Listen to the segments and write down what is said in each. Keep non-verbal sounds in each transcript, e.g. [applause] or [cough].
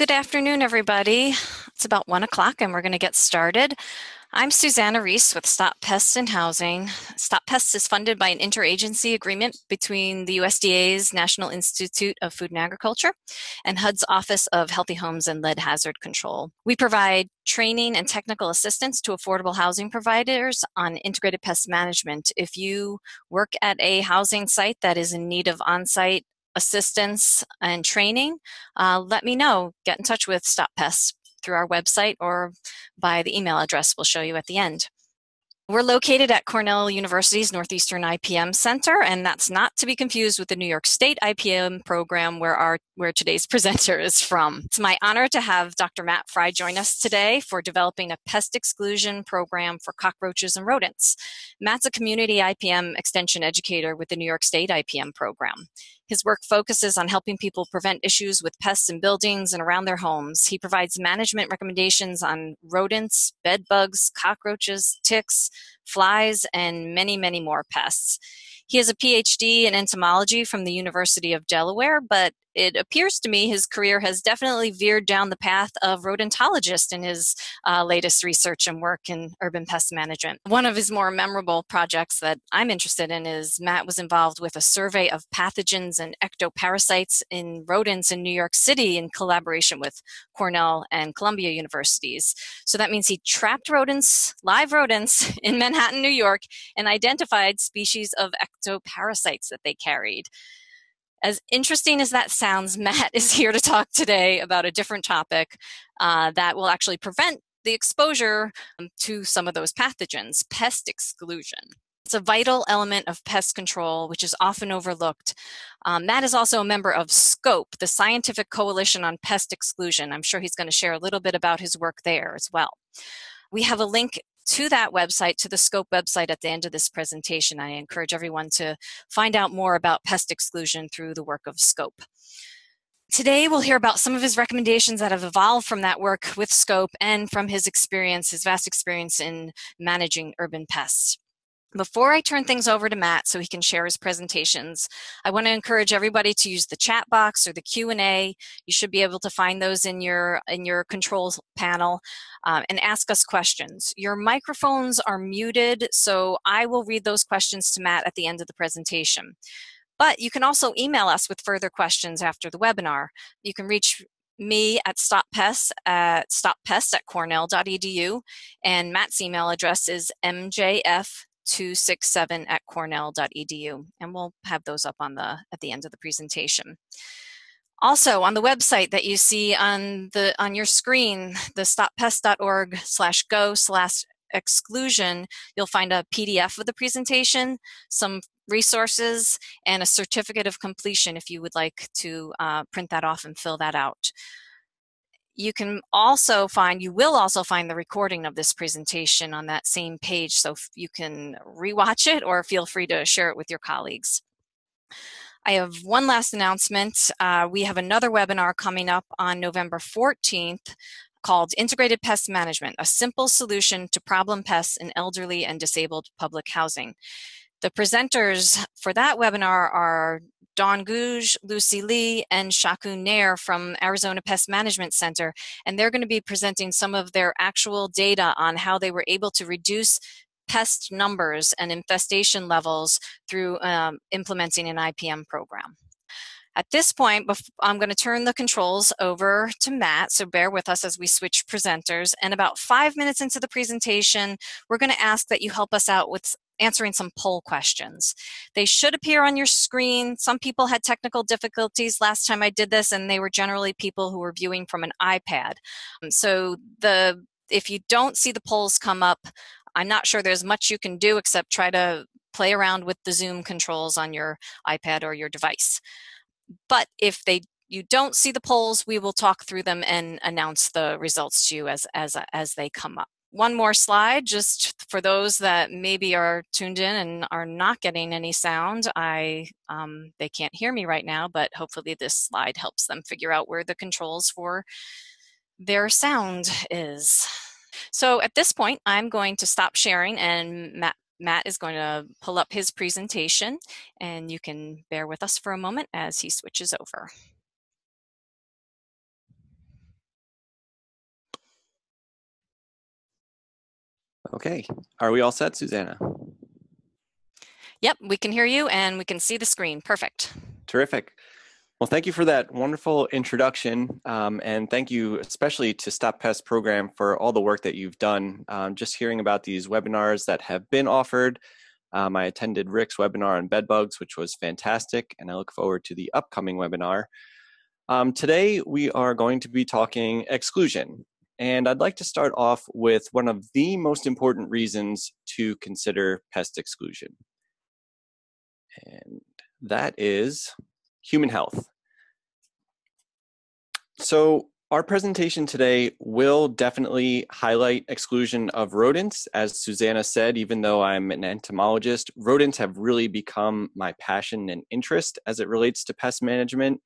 good afternoon, everybody. It's about one o'clock and we're going to get started. I'm Susanna Reese with Stop Pests in Housing. Stop Pests is funded by an interagency agreement between the USDA's National Institute of Food and Agriculture and HUD's Office of Healthy Homes and Lead Hazard Control. We provide training and technical assistance to affordable housing providers on integrated pest management. If you work at a housing site that is in need of on site assistance and training, uh, let me know. Get in touch with Stop Pests through our website or by the email address we'll show you at the end. We're located at Cornell University's Northeastern IPM Center, and that's not to be confused with the New York State IPM program where our where today's [laughs] presenter is from. It's my honor to have Dr. Matt Frye join us today for developing a pest exclusion program for cockroaches and rodents. Matt's a community IPM extension educator with the New York State IPM program. His work focuses on helping people prevent issues with pests in buildings and around their homes. He provides management recommendations on rodents, bed bugs, cockroaches, ticks, flies, and many, many more pests. He has a PhD in entomology from the University of Delaware, but it appears to me his career has definitely veered down the path of rodentologist in his uh, latest research and work in urban pest management. One of his more memorable projects that I'm interested in is Matt was involved with a survey of pathogens and ectoparasites in rodents in New York City in collaboration with Cornell and Columbia universities. So that means he trapped rodents, live rodents, [laughs] in Manhattan, New York, and identified species of ectoparasites that they carried. As interesting as that sounds, [laughs] Matt is here to talk today about a different topic uh, that will actually prevent the exposure um, to some of those pathogens pest exclusion. It's a vital element of pest control, which is often overlooked. Um, Matt is also a member of SCOPE, the Scientific Coalition on Pest Exclusion. I'm sure he's going to share a little bit about his work there as well. We have a link to that website, to the SCOPE website at the end of this presentation. I encourage everyone to find out more about pest exclusion through the work of SCOPE. Today, we'll hear about some of his recommendations that have evolved from that work with SCOPE and from his experience, his vast experience in managing urban pests. Before I turn things over to Matt so he can share his presentations, I want to encourage everybody to use the chat box or the Q&A. You should be able to find those in your in your controls panel um, and ask us questions. Your microphones are muted, so I will read those questions to Matt at the end of the presentation. But you can also email us with further questions after the webinar. You can reach me at StopPest at stoppest at cornell.edu and Matt's email address is mjf 267 at cornell.edu and we'll have those up on the at the end of the presentation. Also on the website that you see on the on your screen the stoppest.org slash go slash exclusion you'll find a pdf of the presentation some resources and a certificate of completion if you would like to uh, print that off and fill that out you can also find, you will also find the recording of this presentation on that same page, so you can rewatch it or feel free to share it with your colleagues. I have one last announcement. Uh, we have another webinar coming up on November 14th called Integrated Pest Management, a simple solution to problem pests in elderly and disabled public housing. The presenters for that webinar are Dawn Gouge, Lucy Li, and Shaku Nair from Arizona Pest Management Center. And they're going to be presenting some of their actual data on how they were able to reduce pest numbers and infestation levels through um, implementing an IPM program. At this point, I'm going to turn the controls over to Matt, so bear with us as we switch presenters. And about five minutes into the presentation, we're going to ask that you help us out with answering some poll questions. They should appear on your screen. Some people had technical difficulties last time I did this, and they were generally people who were viewing from an iPad. Um, so the if you don't see the polls come up, I'm not sure there's much you can do except try to play around with the Zoom controls on your iPad or your device. But if they you don't see the polls, we will talk through them and announce the results to you as as as they come up one more slide just for those that maybe are tuned in and are not getting any sound i um, they can't hear me right now but hopefully this slide helps them figure out where the controls for their sound is so at this point i'm going to stop sharing and matt Matt is going to pull up his presentation and you can bear with us for a moment as he switches over. Okay, are we all set, Susanna? Yep, we can hear you and we can see the screen. Perfect. Terrific. Well, thank you for that wonderful introduction, um, and thank you especially to Stop Pest Program for all the work that you've done. Um, just hearing about these webinars that have been offered. Um, I attended Rick's webinar on bedbugs, which was fantastic, and I look forward to the upcoming webinar. Um, today, we are going to be talking exclusion, and I'd like to start off with one of the most important reasons to consider pest exclusion. And that is human health. So our presentation today will definitely highlight exclusion of rodents. As Susanna said, even though I'm an entomologist, rodents have really become my passion and interest as it relates to pest management.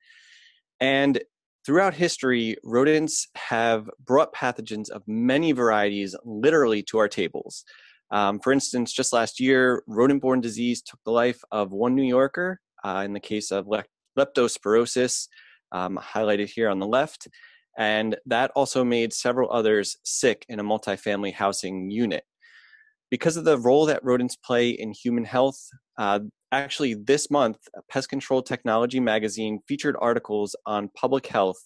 And throughout history, rodents have brought pathogens of many varieties literally to our tables. Um, for instance, just last year, rodent borne disease took the life of one New Yorker uh, in the case of leptospirosis, um, highlighted here on the left. And that also made several others sick in a multifamily housing unit. Because of the role that rodents play in human health, uh, actually this month, Pest Control Technology magazine featured articles on public health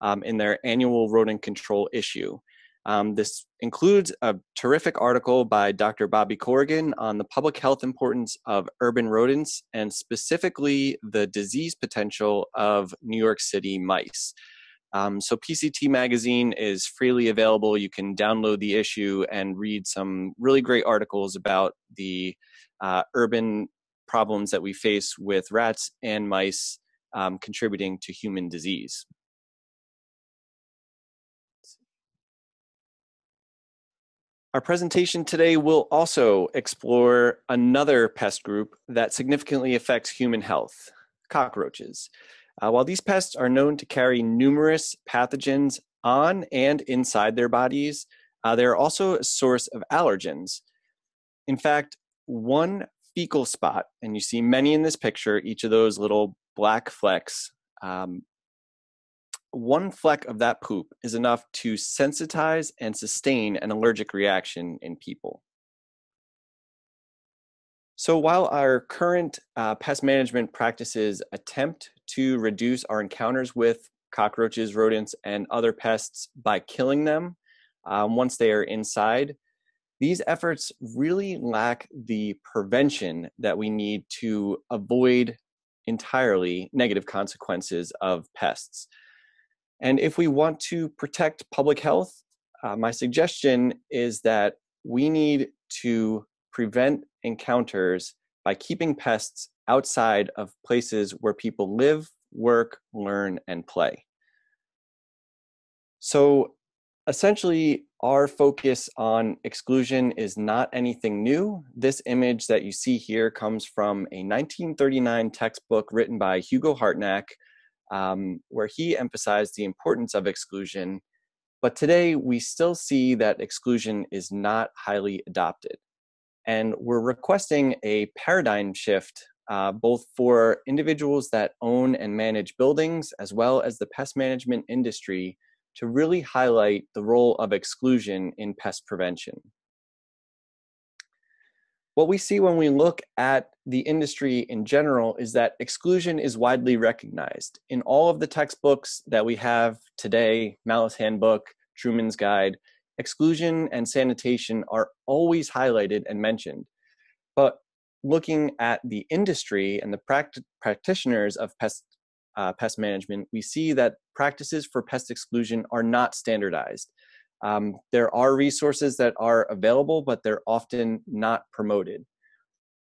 um, in their annual rodent control issue. Um, this includes a terrific article by Dr. Bobby Corrigan on the public health importance of urban rodents and specifically the disease potential of New York City mice. Um, so, PCT Magazine is freely available. You can download the issue and read some really great articles about the uh, urban problems that we face with rats and mice um, contributing to human disease. Our presentation today will also explore another pest group that significantly affects human health, cockroaches. Uh, while these pests are known to carry numerous pathogens on and inside their bodies, uh, they are also a source of allergens. In fact, one fecal spot, and you see many in this picture, each of those little black flecks, um, one fleck of that poop is enough to sensitize and sustain an allergic reaction in people. So while our current uh, pest management practices attempt to reduce our encounters with cockroaches, rodents, and other pests by killing them um, once they are inside, these efforts really lack the prevention that we need to avoid entirely negative consequences of pests. And if we want to protect public health, uh, my suggestion is that we need to prevent encounters by keeping pests outside of places where people live, work, learn, and play. So essentially, our focus on exclusion is not anything new. This image that you see here comes from a 1939 textbook written by Hugo Hartnack um, where he emphasized the importance of exclusion. But today, we still see that exclusion is not highly adopted. And we're requesting a paradigm shift uh, both for individuals that own and manage buildings as well as the pest management industry to really highlight the role of exclusion in pest prevention what we see when we look at the industry in general is that exclusion is widely recognized. In all of the textbooks that we have today, Mallis Handbook, Truman's Guide, exclusion and sanitation are always highlighted and mentioned. But looking at the industry and the pract- practitioners of pest, uh, pest management, we see that practices for pest exclusion are not standardized. Um, there are resources that are available, but they're often not promoted.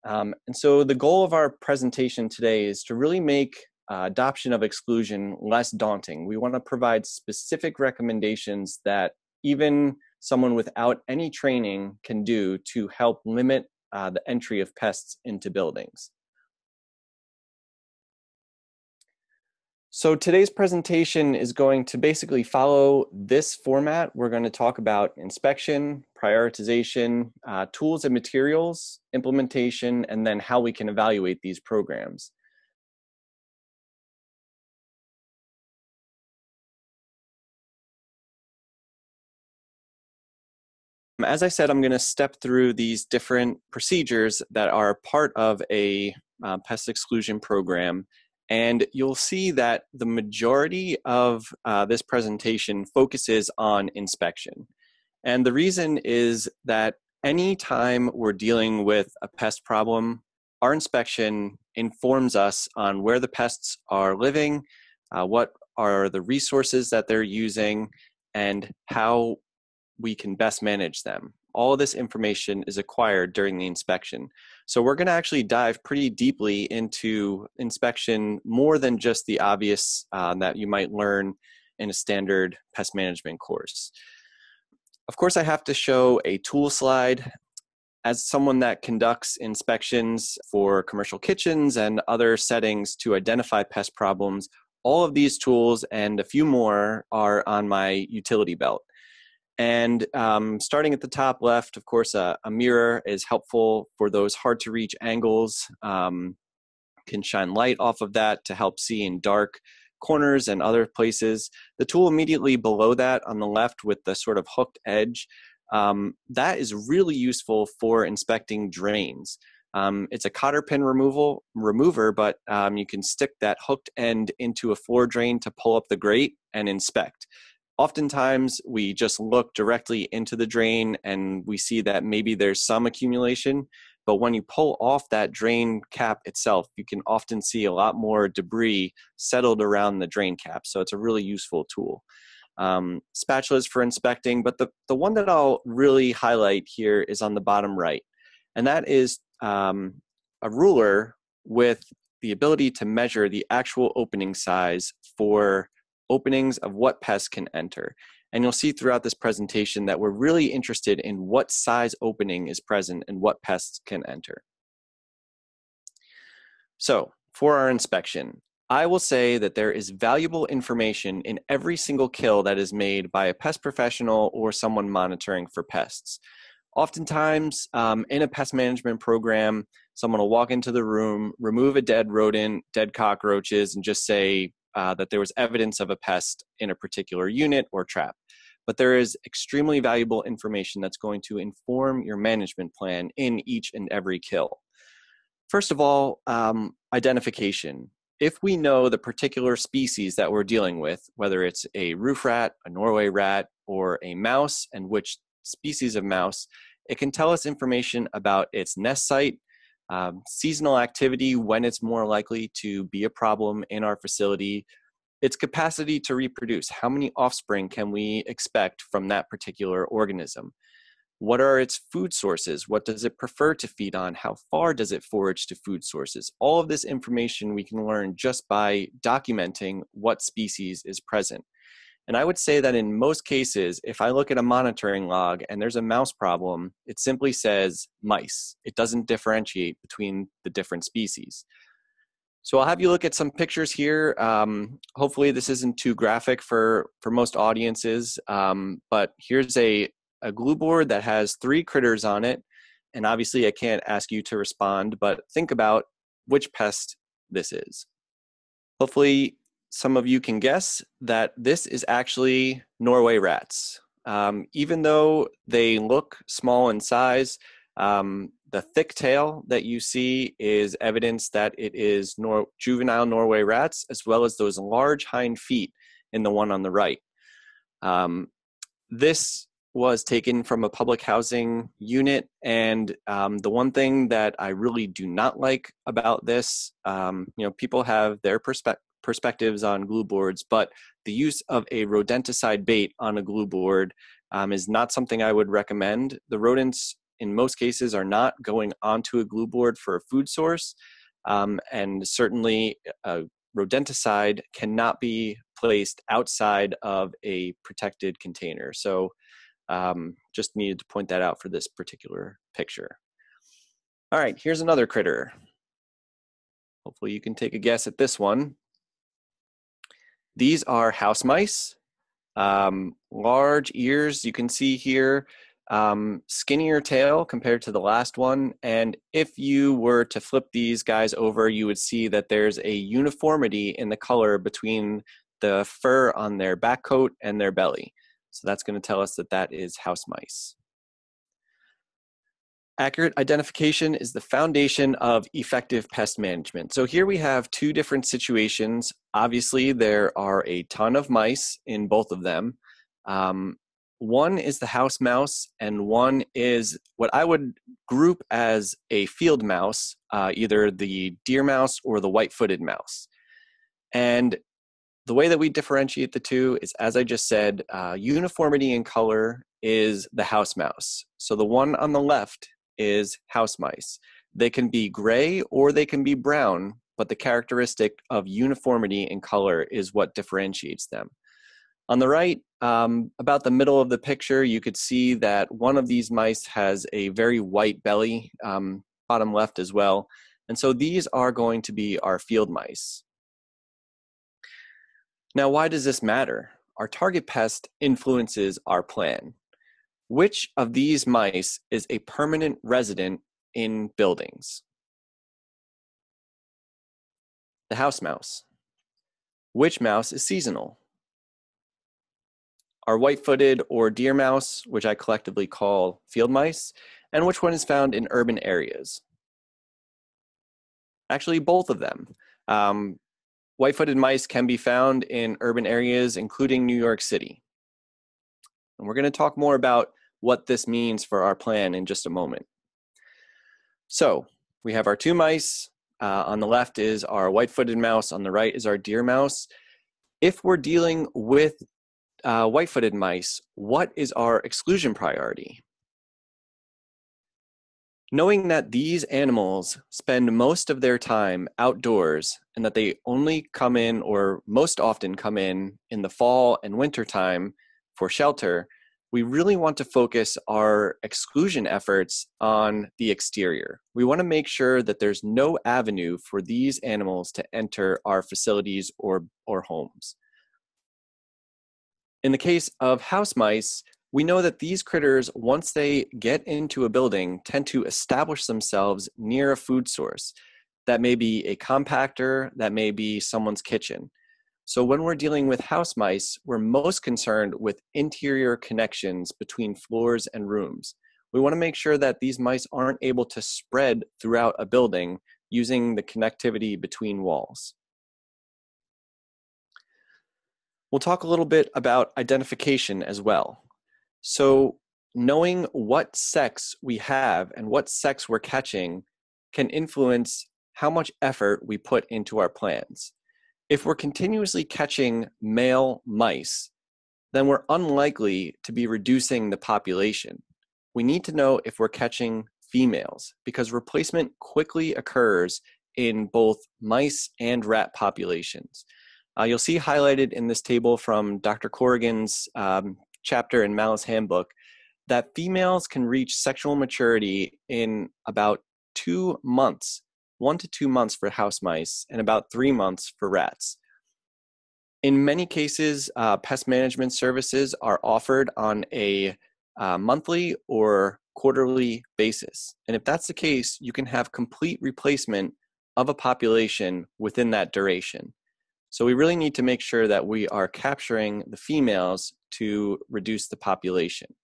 Um, and so the goal of our presentation today is to really make uh, adoption of exclusion less daunting. We want to provide specific recommendations that even someone without any training can do to help limit uh, the entry of pests into buildings. So today's presentation is going to basically follow this format. We're going to talk about inspection, prioritization, uh, tools and materials, implementation, and then how we can evaluate these programs. As I said, I'm going to step through these different procedures that are part of a uh, pest exclusion program. And you'll see that the majority of uh, this presentation focuses on inspection. And the reason is that anytime we're dealing with a pest problem, our inspection informs us on where the pests are living, uh, what are the resources that they're using, and how we can best manage them. All this information is acquired during the inspection. So we're going to actually dive pretty deeply into inspection more than just the obvious uh, that you might learn in a standard pest management course. Of course, I have to show a tool slide. As someone that conducts inspections for commercial kitchens and other settings to identify pest problems, all of these tools and a few more are on my utility belt. And um, starting at the top left, of course, a mirror is helpful for those hard to reach angles. Um, can shine light off of that to help see in dark corners and other places. The tool immediately below that on the left with the sort of hooked edge, um, that is really useful for inspecting drains. Um, it's a cotter pin removal remover, but um, you can stick that hooked end into a floor drain to pull up the grate and inspect. Oftentimes, we just look directly into the drain and we see that maybe there's some accumulation, but when you pull off that drain cap itself, you can often see a lot more debris settled around the drain cap. So it's a really useful tool. Um, spatulas for inspecting, but the, the one that I'll really highlight here is on the bottom right. And that is um, a ruler with the ability to measure the actual opening size for openings of what pests can enter. And you'll see throughout this presentation that we're really interested in what size opening is present and what pests can enter. So for our inspection, I will say that there is valuable information in every single kill that is made by a pest professional or someone monitoring for pests. Oftentimes, um, in a pest management program, someone will walk into the room, remove a dead rodent, dead cockroaches, and just say uh, that there was evidence of a pest in a particular unit or trap but there is extremely valuable information that's going to inform your management plan in each and every kill. First of all, um, identification. If we know the particular species that we're dealing with, whether it's a roof rat, a Norway rat, or a mouse, and which species of mouse, it can tell us information about its nest site, um, seasonal activity, when it's more likely to be a problem in our facility, its capacity to reproduce. How many offspring can we expect from that particular organism? What are its food sources? What does it prefer to feed on? How far does it forage to food sources? All of this information we can learn just by documenting what species is present. And I would say that in most cases, if I look at a monitoring log and there's a mouse problem, it simply says mice. It doesn't differentiate between the different species. So I'll have you look at some pictures here. Um, hopefully this isn't too graphic for, for most audiences, um, but here's a, a glue board that has three critters on it. And obviously I can't ask you to respond, but think about which pest this is. Hopefully some of you can guess that this is actually Norway rats. Um, even though they look small in size, um, the thick tail that you see is evidence that it is nor- juvenile Norway rats, as well as those large hind feet in the one on the right. Um, this was taken from a public housing unit, and um, the one thing that I really do not like about this, um, you know, people have their perspe- perspectives on glue boards, but the use of a rodenticide bait on a glue board um, is not something I would recommend. The rodents in most cases are not going onto a glue board for a food source. Um, and certainly a rodenticide cannot be placed outside of a protected container. So um, just needed to point that out for this particular picture. All right, here's another critter. Hopefully you can take a guess at this one. These are house mice. Um, large ears, you can see here um, skinnier tail compared to the last one. And if you were to flip these guys over, you would see that there's a uniformity in the color between the fur on their back coat and their belly. So that's going to tell us that that is house mice. Accurate identification is the foundation of effective pest management. So here we have two different situations. Obviously, there are a ton of mice in both of them. Um, one is the house mouse, and one is what I would group as a field mouse, uh, either the deer mouse or the white footed mouse. And the way that we differentiate the two is, as I just said, uh, uniformity in color is the house mouse. So the one on the left is house mice. They can be gray or they can be brown, but the characteristic of uniformity in color is what differentiates them. On the right, um, about the middle of the picture, you could see that one of these mice has a very white belly, um, bottom left as well. And so these are going to be our field mice. Now, why does this matter? Our target pest influences our plan. Which of these mice is a permanent resident in buildings? The house mouse. Which mouse is seasonal? are white-footed or deer mouse, which I collectively call field mice, and which one is found in urban areas. Actually, both of them. Um, white-footed mice can be found in urban areas, including New York City. And we're going to talk more about what this means for our plan in just a moment. So we have our two mice. Uh, on the left is our white-footed mouse. On the right is our deer mouse. If we're dealing with uh, white-footed mice, what is our exclusion priority? Knowing that these animals spend most of their time outdoors and that they only come in or most often come in in the fall and winter time for shelter, we really want to focus our exclusion efforts on the exterior. We want to make sure that there's no avenue for these animals to enter our facilities or, or homes. In the case of house mice, we know that these critters, once they get into a building, tend to establish themselves near a food source. That may be a compactor, that may be someone's kitchen. So when we're dealing with house mice, we're most concerned with interior connections between floors and rooms. We want to make sure that these mice aren't able to spread throughout a building using the connectivity between walls. We'll talk a little bit about identification as well. So, knowing what sex we have and what sex we're catching can influence how much effort we put into our plans. If we're continuously catching male mice, then we're unlikely to be reducing the population. We need to know if we're catching females because replacement quickly occurs in both mice and rat populations. Uh, you'll see highlighted in this table from Dr. Corrigan's um, chapter in Mallis Handbook that females can reach sexual maturity in about two months, one to two months for house mice, and about three months for rats. In many cases, uh, pest management services are offered on a uh, monthly or quarterly basis. And if that's the case, you can have complete replacement of a population within that duration. So we really need to make sure that we are capturing the females to reduce the population.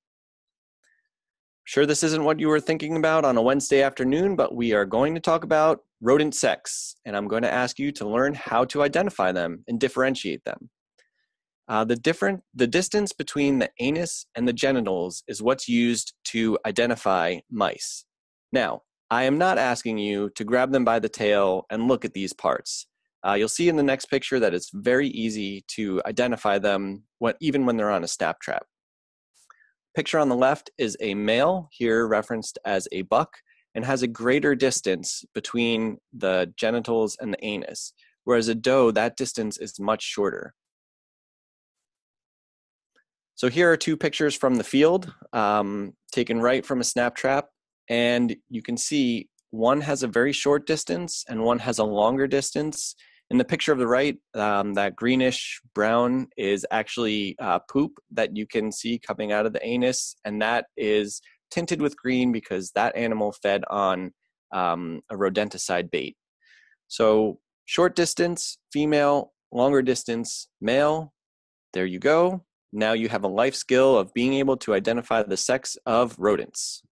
Sure, this isn't what you were thinking about on a Wednesday afternoon, but we are going to talk about rodent sex, and I'm going to ask you to learn how to identify them and differentiate them. Uh, the different the distance between the anus and the genitals is what's used to identify mice. Now, I am not asking you to grab them by the tail and look at these parts. Uh, you'll see in the next picture that it's very easy to identify them when, even when they're on a snap trap. Picture on the left is a male, here referenced as a buck, and has a greater distance between the genitals and the anus, whereas a doe, that distance is much shorter. So here are two pictures from the field, um, taken right from a snap trap, and you can see one has a very short distance and one has a longer distance, in the picture of the right, um, that greenish brown is actually uh, poop that you can see coming out of the anus, and that is tinted with green because that animal fed on um, a rodenticide bait. So, short distance, female, longer distance, male. There you go. Now you have a life skill of being able to identify the sex of rodents.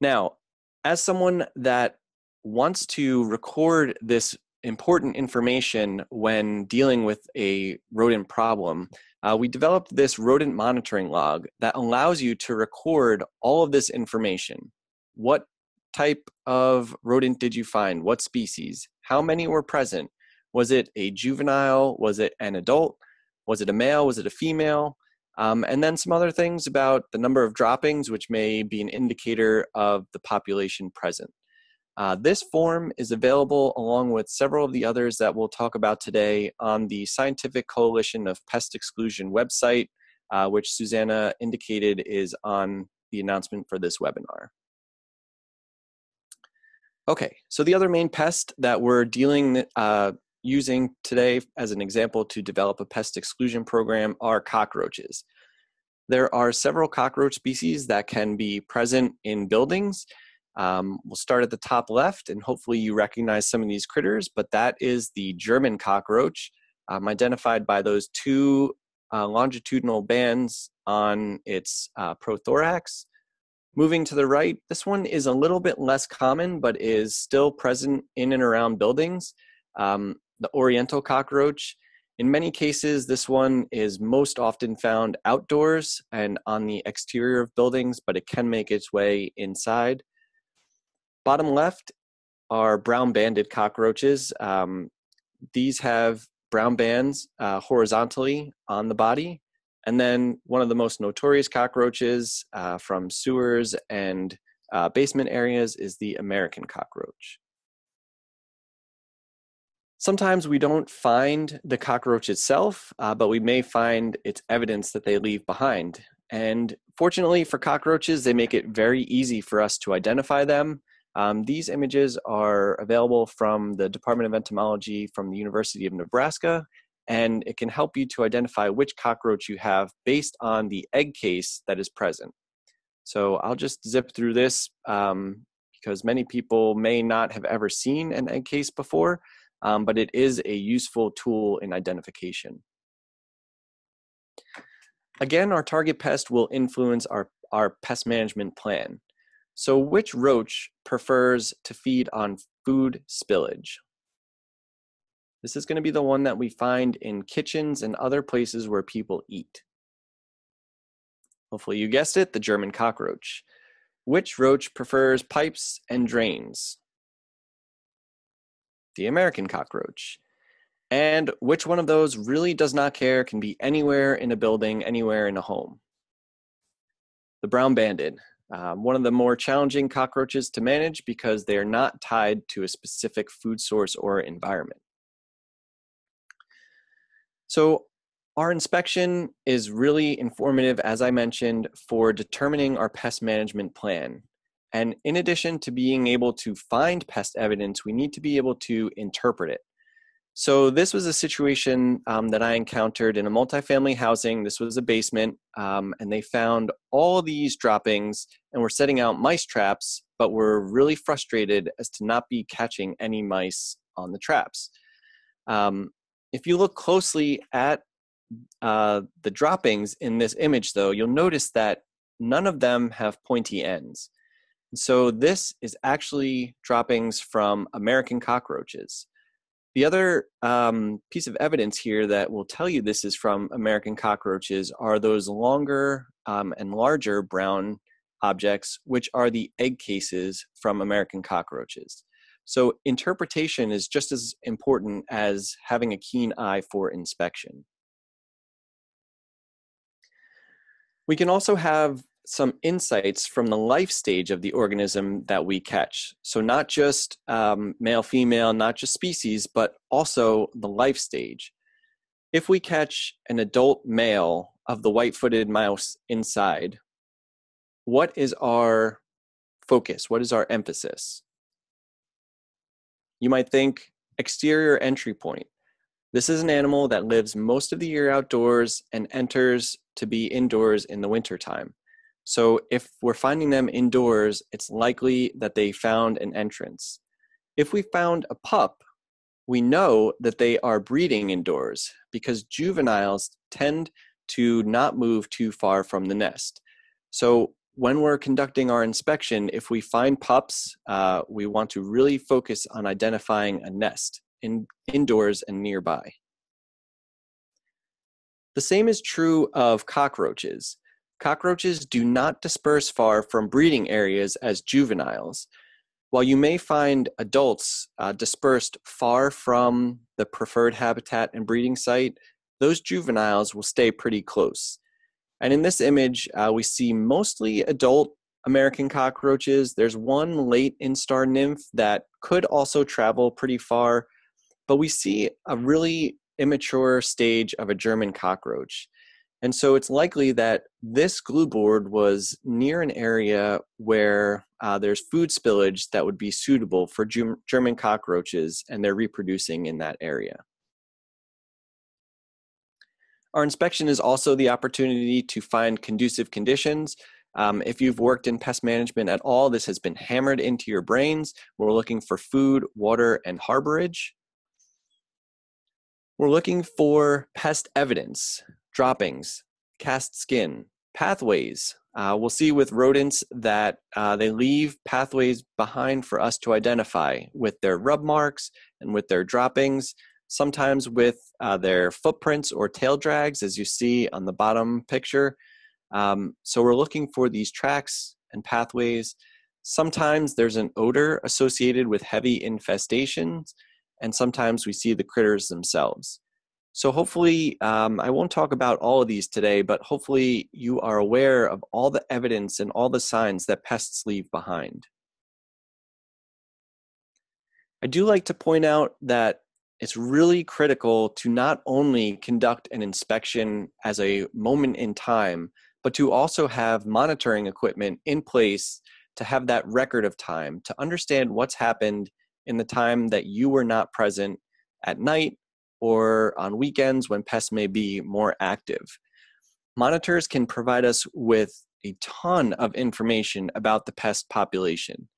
Now, as someone that wants to record this important information when dealing with a rodent problem, uh, we developed this rodent monitoring log that allows you to record all of this information. What type of rodent did you find? What species? How many were present? Was it a juvenile? Was it an adult? Was it a male? Was it a female? Um, and then some other things about the number of droppings, which may be an indicator of the population present. Uh, this form is available along with several of the others that we'll talk about today on the Scientific Coalition of Pest Exclusion website, uh, which Susanna indicated is on the announcement for this webinar. Okay, so the other main pest that we're dealing uh, using today as an example to develop a pest exclusion program are cockroaches. There are several cockroach species that can be present in buildings um, we'll start at the top left, and hopefully you recognize some of these critters, but that is the German cockroach, um, identified by those two uh, longitudinal bands on its uh, prothorax. Moving to the right, this one is a little bit less common, but is still present in and around buildings. Um, the oriental cockroach. In many cases, this one is most often found outdoors and on the exterior of buildings, but it can make its way inside. Bottom left are brown banded cockroaches. Um, these have brown bands uh, horizontally on the body. And then one of the most notorious cockroaches uh, from sewers and uh, basement areas is the American cockroach. Sometimes we don't find the cockroach itself, uh, but we may find its evidence that they leave behind. And fortunately for cockroaches, they make it very easy for us to identify them um, these images are available from the Department of Entomology from the University of Nebraska, and it can help you to identify which cockroach you have based on the egg case that is present. So I'll just zip through this um, because many people may not have ever seen an egg case before, um, but it is a useful tool in identification. Again, our target pest will influence our, our pest management plan. So, which roach prefers to feed on food spillage? This is going to be the one that we find in kitchens and other places where people eat. Hopefully, you guessed it the German cockroach. Which roach prefers pipes and drains? The American cockroach. And which one of those really does not care, can be anywhere in a building, anywhere in a home? The brown banded. Um, one of the more challenging cockroaches to manage because they are not tied to a specific food source or environment. So our inspection is really informative, as I mentioned, for determining our pest management plan. And in addition to being able to find pest evidence, we need to be able to interpret it. So this was a situation um, that I encountered in a multifamily housing. This was a basement, um, and they found all these droppings and were setting out mice traps, but were really frustrated as to not be catching any mice on the traps. Um, if you look closely at uh, the droppings in this image, though, you'll notice that none of them have pointy ends. So this is actually droppings from American cockroaches. The other um, piece of evidence here that will tell you this is from American cockroaches are those longer um, and larger brown objects, which are the egg cases from American cockroaches. So interpretation is just as important as having a keen eye for inspection. We can also have some insights from the life stage of the organism that we catch. So, not just um, male, female, not just species, but also the life stage. If we catch an adult male of the white footed mouse inside, what is our focus? What is our emphasis? You might think exterior entry point. This is an animal that lives most of the year outdoors and enters to be indoors in the wintertime. So if we're finding them indoors, it's likely that they found an entrance. If we found a pup, we know that they are breeding indoors because juveniles tend to not move too far from the nest. So when we're conducting our inspection, if we find pups, uh, we want to really focus on identifying a nest in, indoors and nearby. The same is true of cockroaches. Cockroaches do not disperse far from breeding areas as juveniles. While you may find adults uh, dispersed far from the preferred habitat and breeding site, those juveniles will stay pretty close. And in this image, uh, we see mostly adult American cockroaches. There's one late instar nymph that could also travel pretty far, but we see a really immature stage of a German cockroach. And so it's likely that this glue board was near an area where uh, there's food spillage that would be suitable for German cockroaches and they're reproducing in that area. Our inspection is also the opportunity to find conducive conditions. Um, if you've worked in pest management at all, this has been hammered into your brains. We're looking for food, water, and harborage. We're looking for pest evidence, droppings, cast skin, pathways. Uh, we'll see with rodents that uh, they leave pathways behind for us to identify with their rub marks and with their droppings sometimes with uh, their footprints or tail drags, as you see on the bottom picture. Um, so we're looking for these tracks and pathways. Sometimes there's an odor associated with heavy infestations, and sometimes we see the critters themselves. So hopefully, um, I won't talk about all of these today, but hopefully you are aware of all the evidence and all the signs that pests leave behind. I do like to point out that it's really critical to not only conduct an inspection as a moment in time, but to also have monitoring equipment in place to have that record of time, to understand what's happened in the time that you were not present at night or on weekends when pests may be more active. Monitors can provide us with a ton of information about the pest population.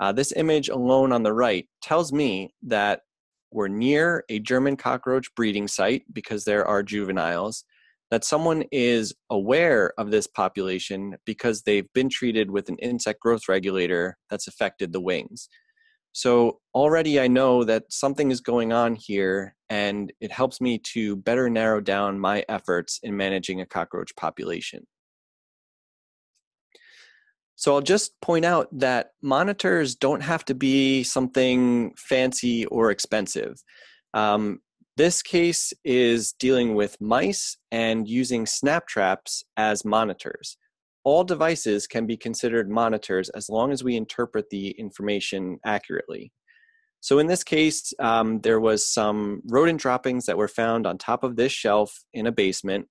Uh, this image alone on the right tells me that we're near a German cockroach breeding site because there are juveniles, that someone is aware of this population because they've been treated with an insect growth regulator that's affected the wings. So already I know that something is going on here, and it helps me to better narrow down my efforts in managing a cockroach population. So I'll just point out that monitors don't have to be something fancy or expensive. Um, this case is dealing with mice and using snap traps as monitors. All devices can be considered monitors as long as we interpret the information accurately. So in this case, um, there was some rodent droppings that were found on top of this shelf in a basement.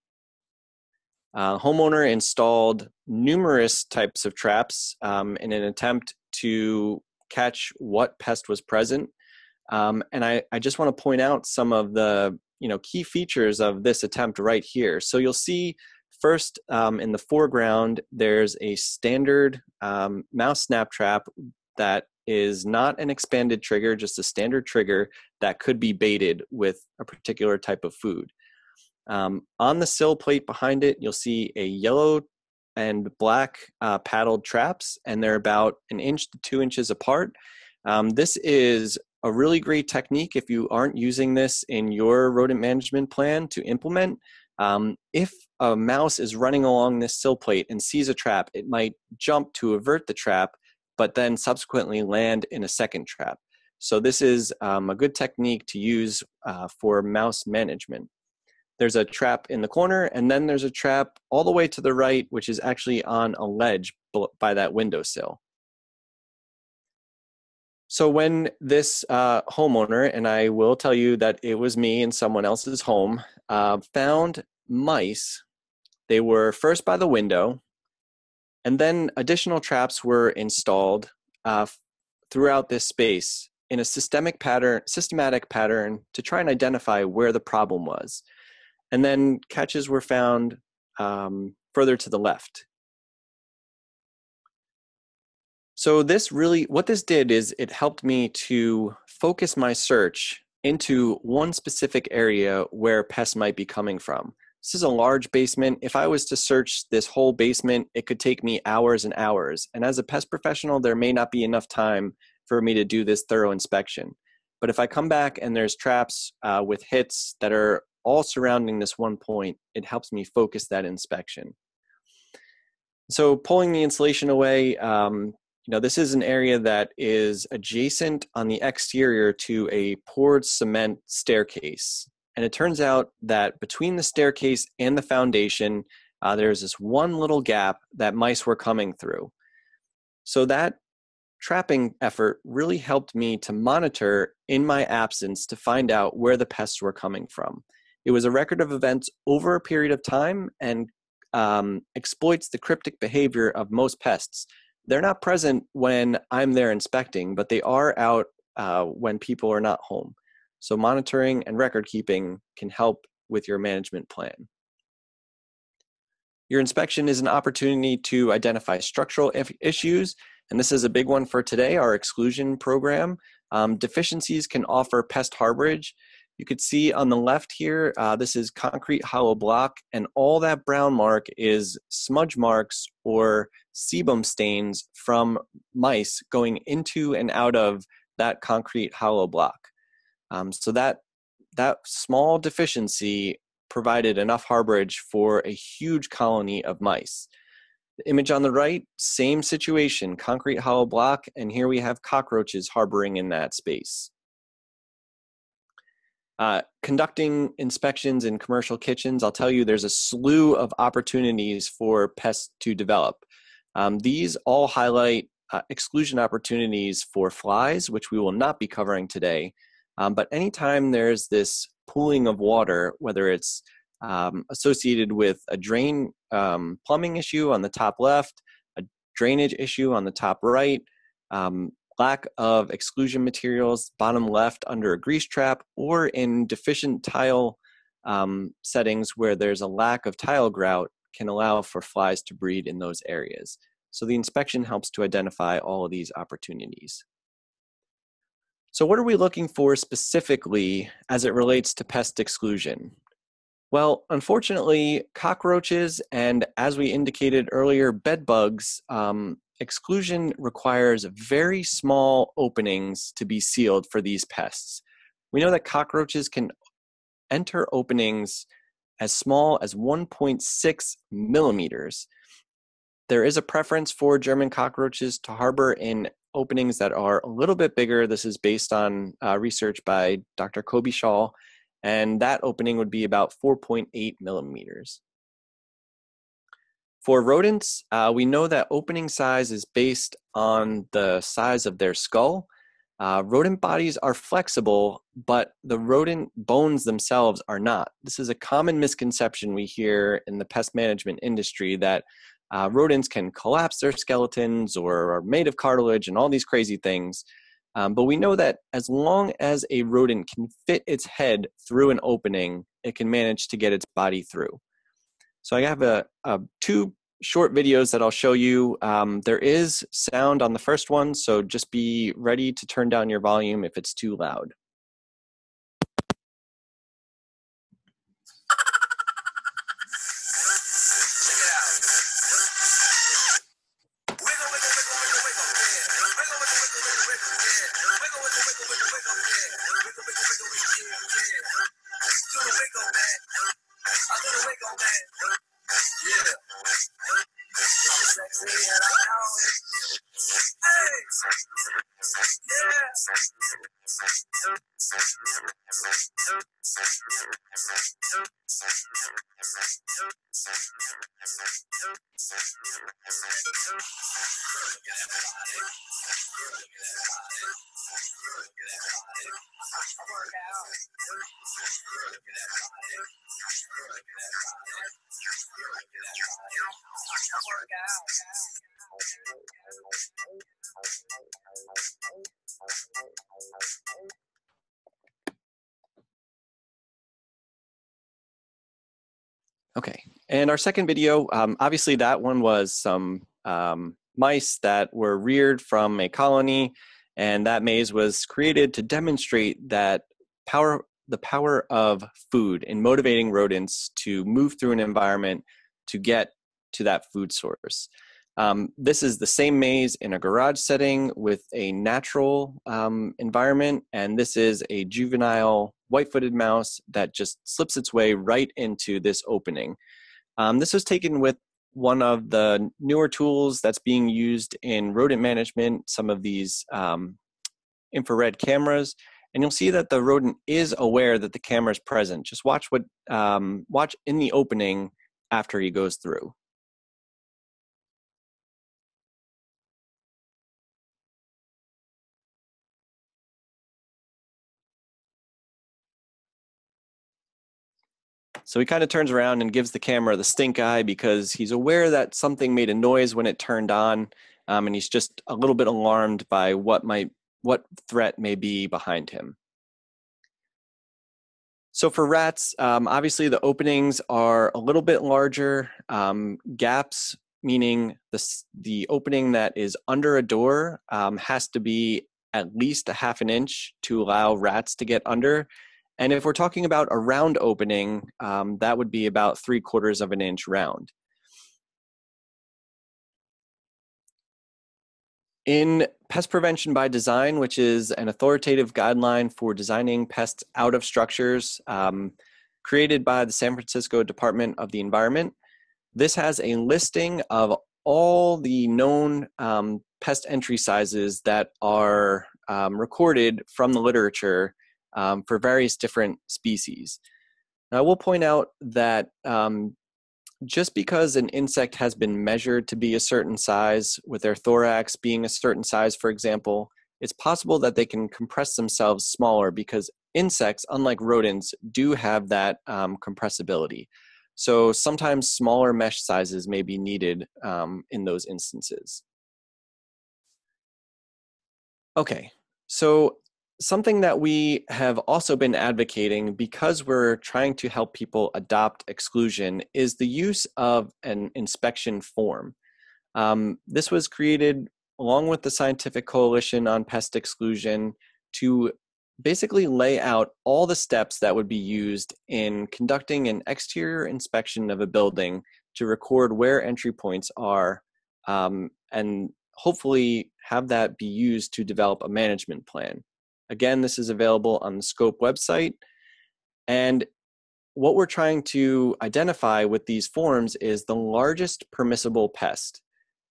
Uh, homeowner installed numerous types of traps um, in an attempt to catch what pest was present. Um, and I, I just want to point out some of the you know key features of this attempt right here. So you'll see first um, in the foreground there's a standard um, mouse snap trap that is not an expanded trigger, just a standard trigger that could be baited with a particular type of food. Um, on the sill plate behind it, you'll see a yellow and black uh, paddled traps, and they're about an inch to two inches apart. Um, this is a really great technique if you aren't using this in your rodent management plan to implement. Um, if a mouse is running along this sill plate and sees a trap, it might jump to avert the trap, but then subsequently land in a second trap. So, this is um, a good technique to use uh, for mouse management there's a trap in the corner, and then there's a trap all the way to the right, which is actually on a ledge by that windowsill. So when this uh, homeowner, and I will tell you that it was me in someone else's home, uh, found mice, they were first by the window, and then additional traps were installed uh, throughout this space in a systemic pattern, systematic pattern to try and identify where the problem was. And then catches were found um, further to the left. So this really, what this did is it helped me to focus my search into one specific area where pests might be coming from. This is a large basement. If I was to search this whole basement, it could take me hours and hours. And as a pest professional, there may not be enough time for me to do this thorough inspection. But if I come back and there's traps uh, with hits that are all surrounding this one point, it helps me focus that inspection. So pulling the insulation away, um, you know, this is an area that is adjacent on the exterior to a poured cement staircase. And it turns out that between the staircase and the foundation, uh, there's this one little gap that mice were coming through. So that trapping effort really helped me to monitor in my absence to find out where the pests were coming from. It was a record of events over a period of time and um, exploits the cryptic behavior of most pests. They're not present when I'm there inspecting, but they are out uh, when people are not home. So monitoring and record keeping can help with your management plan. Your inspection is an opportunity to identify structural issues, and this is a big one for today, our exclusion program. Um, deficiencies can offer pest harborage. You could see on the left here, uh, this is concrete hollow block, and all that brown mark is smudge marks or sebum stains from mice going into and out of that concrete hollow block. Um, so that that small deficiency provided enough harborage for a huge colony of mice. The image on the right, same situation, concrete hollow block, and here we have cockroaches harboring in that space. Uh, conducting inspections in commercial kitchens, I'll tell you there's a slew of opportunities for pests to develop. Um, these all highlight uh, exclusion opportunities for flies, which we will not be covering today, um, but anytime there's this pooling of water, whether it's um, associated with a drain um, plumbing issue on the top left, a drainage issue on the top right, um, lack of exclusion materials bottom left under a grease trap, or in deficient tile um, settings where there's a lack of tile grout can allow for flies to breed in those areas. So the inspection helps to identify all of these opportunities. So, what are we looking for specifically as it relates to pest exclusion? Well, unfortunately, cockroaches and, as we indicated earlier, bed bugs, um, exclusion requires very small openings to be sealed for these pests. We know that cockroaches can enter openings as small as 1.6 millimeters. There is a preference for German cockroaches to harbor in openings that are a little bit bigger. This is based on uh, research by Dr. Coby Schal, and that opening would be about 4.8 millimeters. For rodents, uh, we know that opening size is based on the size of their skull. Uh, rodent bodies are flexible, but the rodent bones themselves are not. This is a common misconception we hear in the pest management industry that uh, rodents can collapse their skeletons or are made of cartilage and all these crazy things. Um, but we know that as long as a rodent can fit its head through an opening, it can manage to get its body through. So I have a, a two short videos that I'll show you. Um, there is sound on the first one, so just be ready to turn down your volume if it's too loud. Our second video, um, obviously that one was some um, mice that were reared from a colony, and that maze was created to demonstrate that power the power of food in motivating rodents to move through an environment to get to that food source. Um, this is the same maze in a garage setting with a natural um, environment, and this is a juvenile white-footed mouse that just slips its way right into this opening. Um, this was taken with one of the newer tools that's being used in rodent management, some of these um, infrared cameras, and you'll see that the rodent is aware that the camera is present. Just watch what um, watch in the opening after he goes through. So he kind of turns around and gives the camera the stink eye because he's aware that something made a noise when it turned on, um, and he's just a little bit alarmed by what might what threat may be behind him. So for rats, um, obviously the openings are a little bit larger. Um, gaps, meaning the the opening that is under a door, um, has to be at least a half an inch to allow rats to get under. And if we're talking about a round opening, um, that would be about three quarters of an inch round. In Pest Prevention by Design, which is an authoritative guideline for designing pests out of structures um, created by the San Francisco Department of the Environment, this has a listing of all the known um, pest entry sizes that are um, recorded from the literature um, for various different species. Now, I will point out that um, just because an insect has been measured to be a certain size, with their thorax being a certain size, for example, it's possible that they can compress themselves smaller because insects, unlike rodents, do have that um, compressibility. So sometimes smaller mesh sizes may be needed um, in those instances. Okay, so something that we have also been advocating because we're trying to help people adopt exclusion is the use of an inspection form. Um, this was created along with the Scientific Coalition on Pest Exclusion to basically lay out all the steps that would be used in conducting an exterior inspection of a building to record where entry points are um, and hopefully have that be used to develop a management plan. Again, this is available on the SCOPE website. And what we're trying to identify with these forms is the largest permissible pest,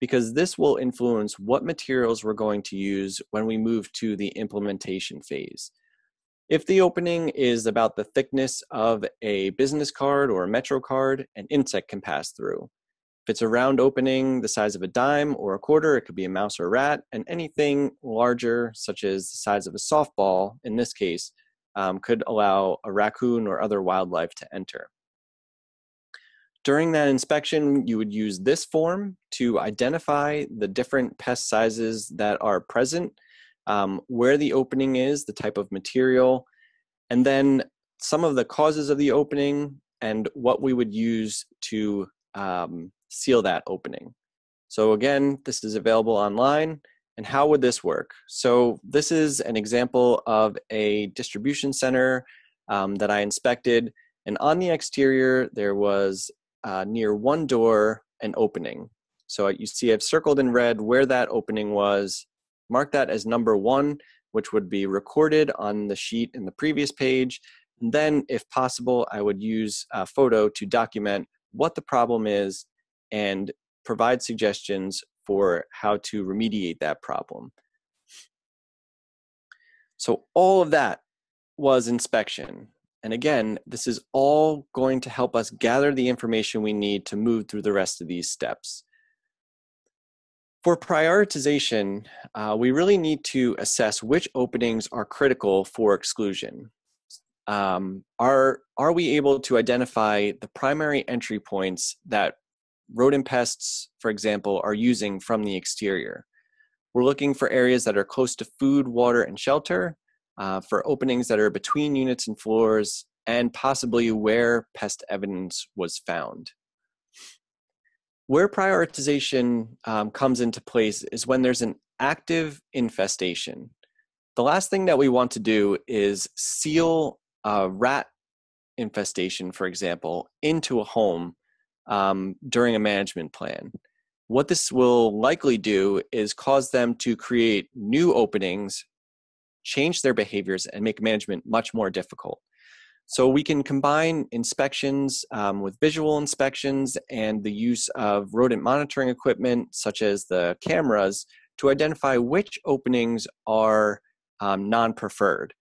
because this will influence what materials we're going to use when we move to the implementation phase. If the opening is about the thickness of a business card or a Metro card, an insect can pass through. If it's a round opening the size of a dime or a quarter, it could be a mouse or a rat, and anything larger, such as the size of a softball, in this case, um, could allow a raccoon or other wildlife to enter. During that inspection, you would use this form to identify the different pest sizes that are present, um, where the opening is, the type of material, and then some of the causes of the opening and what we would use to um, seal that opening. So again, this is available online. And how would this work? So this is an example of a distribution center um, that I inspected. And on the exterior, there was uh, near one door an opening. So you see I've circled in red where that opening was. Mark that as number one, which would be recorded on the sheet in the previous page. And then, if possible, I would use a photo to document what the problem is and provide suggestions for how to remediate that problem. So all of that was inspection. And again, this is all going to help us gather the information we need to move through the rest of these steps. For prioritization, uh, we really need to assess which openings are critical for exclusion. Um, are, are we able to identify the primary entry points that rodent pests, for example, are using from the exterior. We're looking for areas that are close to food, water, and shelter, uh, for openings that are between units and floors, and possibly where pest evidence was found. Where prioritization um, comes into place is when there's an active infestation. The last thing that we want to do is seal a rat infestation, for example, into a home um, during a management plan. What this will likely do is cause them to create new openings, change their behaviors, and make management much more difficult. So we can combine inspections um, with visual inspections and the use of rodent monitoring equipment, such as the cameras, to identify which openings are um, non-preferred.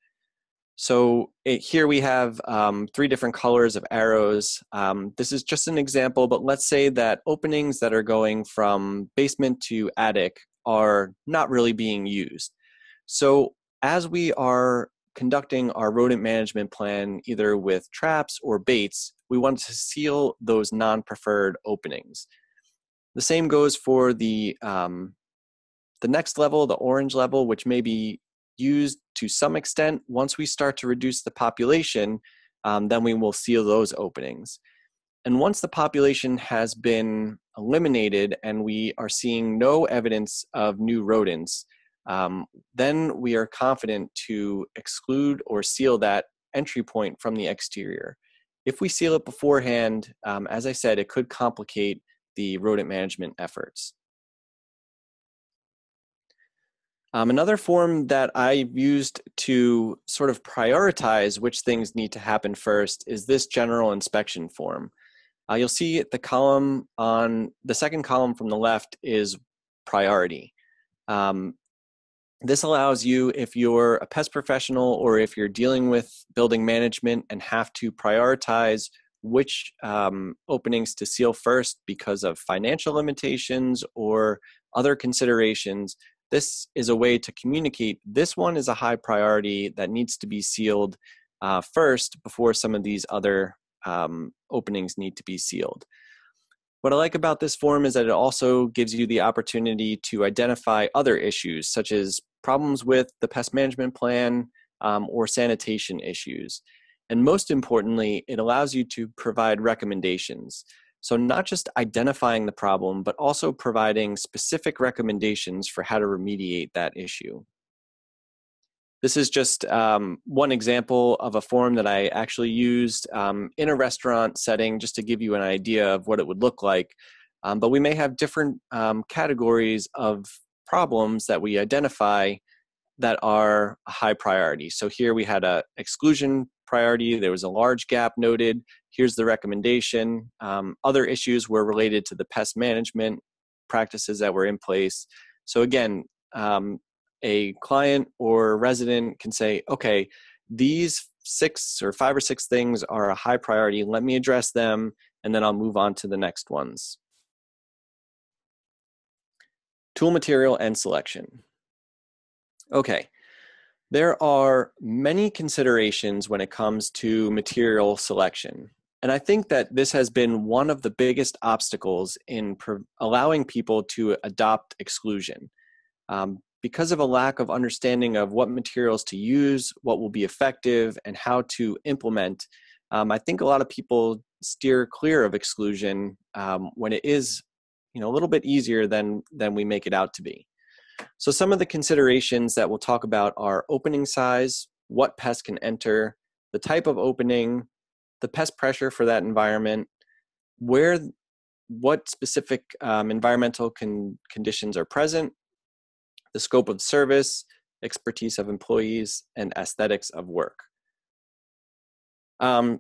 So it, here we have um, three different colors of arrows. Um, this is just an example, but let's say that openings that are going from basement to attic are not really being used. So as we are conducting our rodent management plan, either with traps or baits, we want to seal those non-preferred openings. The same goes for the um, the next level, the orange level, which may be used to some extent. Once we start to reduce the population, um, then we will seal those openings. And once the population has been eliminated and we are seeing no evidence of new rodents, um, then we are confident to exclude or seal that entry point from the exterior. If we seal it beforehand, um, as I said, it could complicate the rodent management efforts. Um, another form that I've used to sort of prioritize which things need to happen first is this general inspection form. Uh, you'll see the column on the second column from the left is priority. Um, this allows you, if you're a pest professional or if you're dealing with building management and have to prioritize which um, openings to seal first because of financial limitations or other considerations, this is a way to communicate this one is a high priority that needs to be sealed uh, first before some of these other um, openings need to be sealed. What I like about this form is that it also gives you the opportunity to identify other issues, such as problems with the pest management plan um, or sanitation issues. And most importantly, it allows you to provide recommendations. So, not just identifying the problem, but also providing specific recommendations for how to remediate that issue. This is just um, one example of a form that I actually used um, in a restaurant setting just to give you an idea of what it would look like. Um, but we may have different um, categories of problems that we identify that are a high priority. So here we had a exclusion priority. There was a large gap noted. Here's the recommendation. Um, other issues were related to the pest management practices that were in place. So again, um, a client or resident can say, okay, these six or five or six things are a high priority. Let me address them, and then I'll move on to the next ones. Tool material and selection. Okay, there are many considerations when it comes to material selection. And I think that this has been one of the biggest obstacles in allowing people to adopt exclusion. Um, because of a lack of understanding of what materials to use, what will be effective, and how to implement, um, I think a lot of people steer clear of exclusion um, when it is you know a little bit easier than than we make it out to be so some of the considerations that we'll talk about are opening size what pests can enter the type of opening the pest pressure for that environment where what specific um, environmental con- conditions are present the scope of service expertise of employees and aesthetics of work. Um,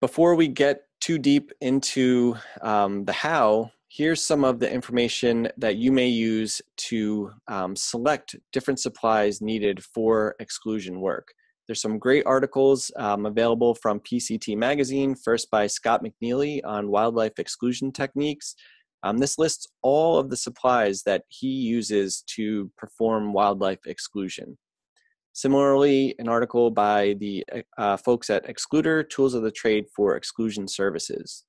before we get too deep into um, the how here's some of the information that you may use to um, select different supplies needed for exclusion work. There's some great articles um, available from PCT Magazine, first by Scott McNeely on wildlife exclusion techniques. Um, this lists all of the supplies that he uses to perform wildlife exclusion. Similarly, an article by the uh, folks at Xcluder, Tools of the Trade for Exclusion Services.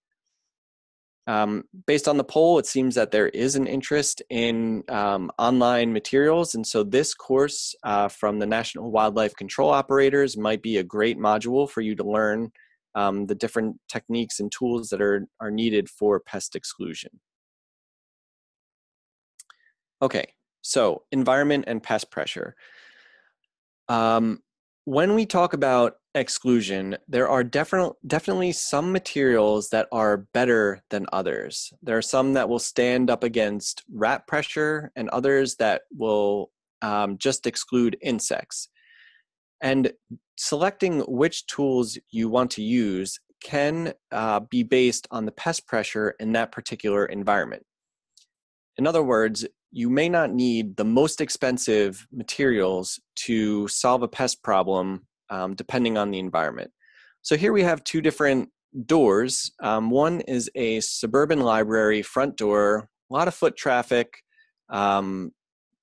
Um, based on the poll, it seems that there is an interest in um, online materials. And so this course uh, from the National Wildlife Control Operators might be a great module for you to learn um, the different techniques and tools that are, are needed for pest exclusion. Okay, so environment and pest pressure. Um, when we talk about exclusion, there are definitely definitely some materials that are better than others. There are some that will stand up against rat pressure, and others that will um, just exclude insects. And selecting which tools you want to use can uh, be based on the pest pressure in that particular environment. In other words, you may not need the most expensive materials to solve a pest problem um, depending on the environment. So here we have two different doors. Um, one is a suburban library front door, a lot of foot traffic, um,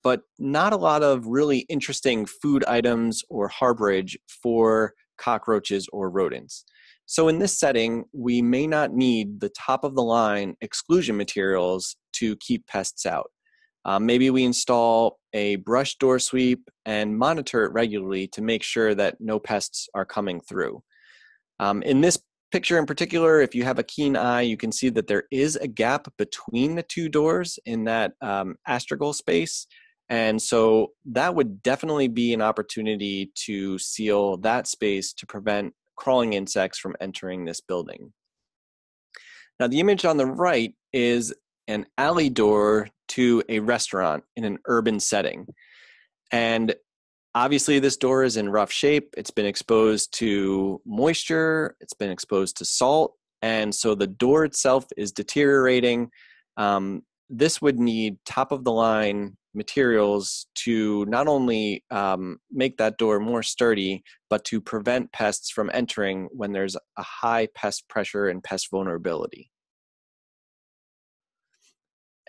but not a lot of really interesting food items or harborage for cockroaches or rodents. So in this setting, we may not need the top of the line exclusion materials to keep pests out. Um, maybe we install a brush door sweep and monitor it regularly to make sure that no pests are coming through. Um, in this picture in particular, if you have a keen eye, you can see that there is a gap between the two doors in that um, astragal space. And so that would definitely be an opportunity to seal that space to prevent crawling insects from entering this building. Now, the image on the right is an alley door to a restaurant in an urban setting. And obviously, this door is in rough shape. It's been exposed to moisture, it's been exposed to salt. And so the door itself is deteriorating. Um, this would need top of the line materials to not only um, make that door more sturdy, but to prevent pests from entering when there's a high pest pressure and pest vulnerability.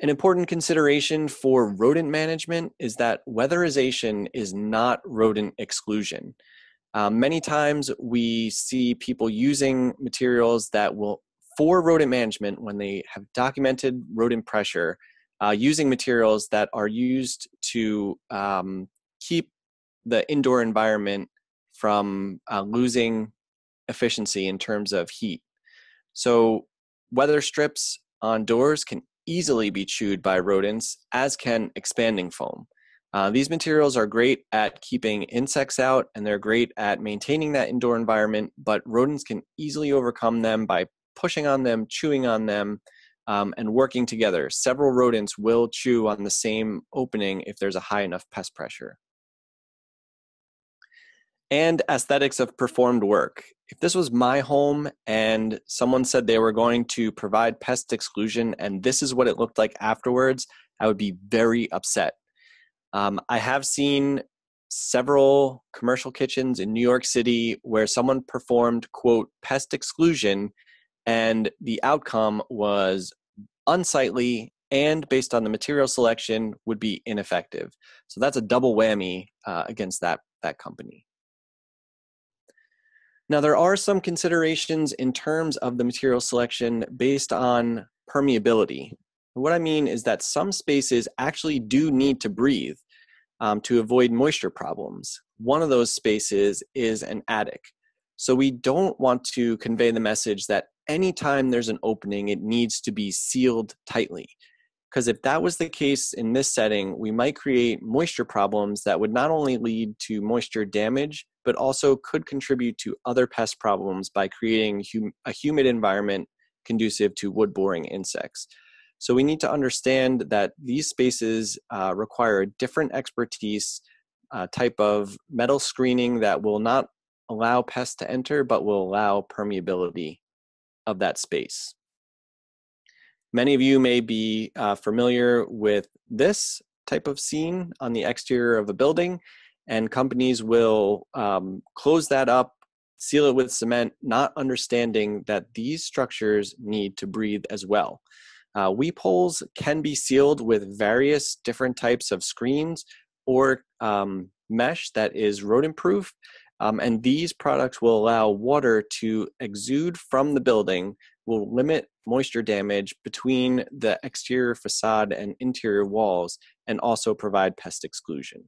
An important consideration for rodent management is that weatherization is not rodent exclusion. Um, many times we see people using materials that will, for rodent management, when they have documented rodent pressure, uh, using materials that are used to um, keep the indoor environment from uh, losing efficiency in terms of heat. So, weather strips on doors can easily be chewed by rodents, as can expanding foam. Uh, these materials are great at keeping insects out and they're great at maintaining that indoor environment, but rodents can easily overcome them by pushing on them, chewing on them, um, and working together. Several rodents will chew on the same opening if there's a high enough pest pressure. And aesthetics of performed work. If this was my home and someone said they were going to provide pest exclusion and this is what it looked like afterwards, I would be very upset. Um, I have seen several commercial kitchens in New York City where someone performed, quote, pest exclusion and the outcome was unsightly and based on the material selection would be ineffective so that's a double whammy uh, against that that company now there are some considerations in terms of the material selection based on permeability. What i mean is that some spaces actually do need to breathe um, to avoid moisture problems. One of those spaces is an attic. So we don't want to convey the message that anytime there's an opening, it needs to be sealed tightly. Because if that was the case in this setting, we might create moisture problems that would not only lead to moisture damage, but also could contribute to other pest problems by creating hum- a humid environment conducive to wood boring insects. So we need to understand that these spaces uh, require a different expertise uh, type of metal screening that will not allow pests to enter, but will allow permeability of that space. Many of you may be uh, familiar with this type of scene on the exterior of a building, and companies will um, close that up, seal it with cement, not understanding that these structures need to breathe as well. Uh, weep holes can be sealed with various different types of screens or um, mesh that is rodent proof um, and these products will allow water to exude from the building, will limit moisture damage between the exterior facade and interior walls, and also provide pest exclusion.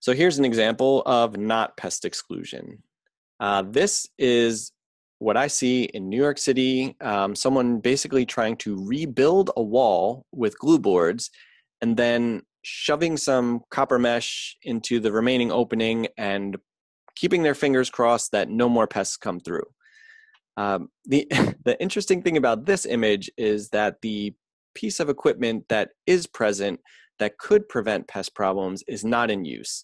So here's an example of not pest exclusion. Uh, this is what I see in New York City, um, someone basically trying to rebuild a wall with glue boards and then shoving some copper mesh into the remaining opening and keeping their fingers crossed that no more pests come through. Um, the, [laughs] the interesting thing about this image is that the piece of equipment that is present that could prevent pest problems is not in use.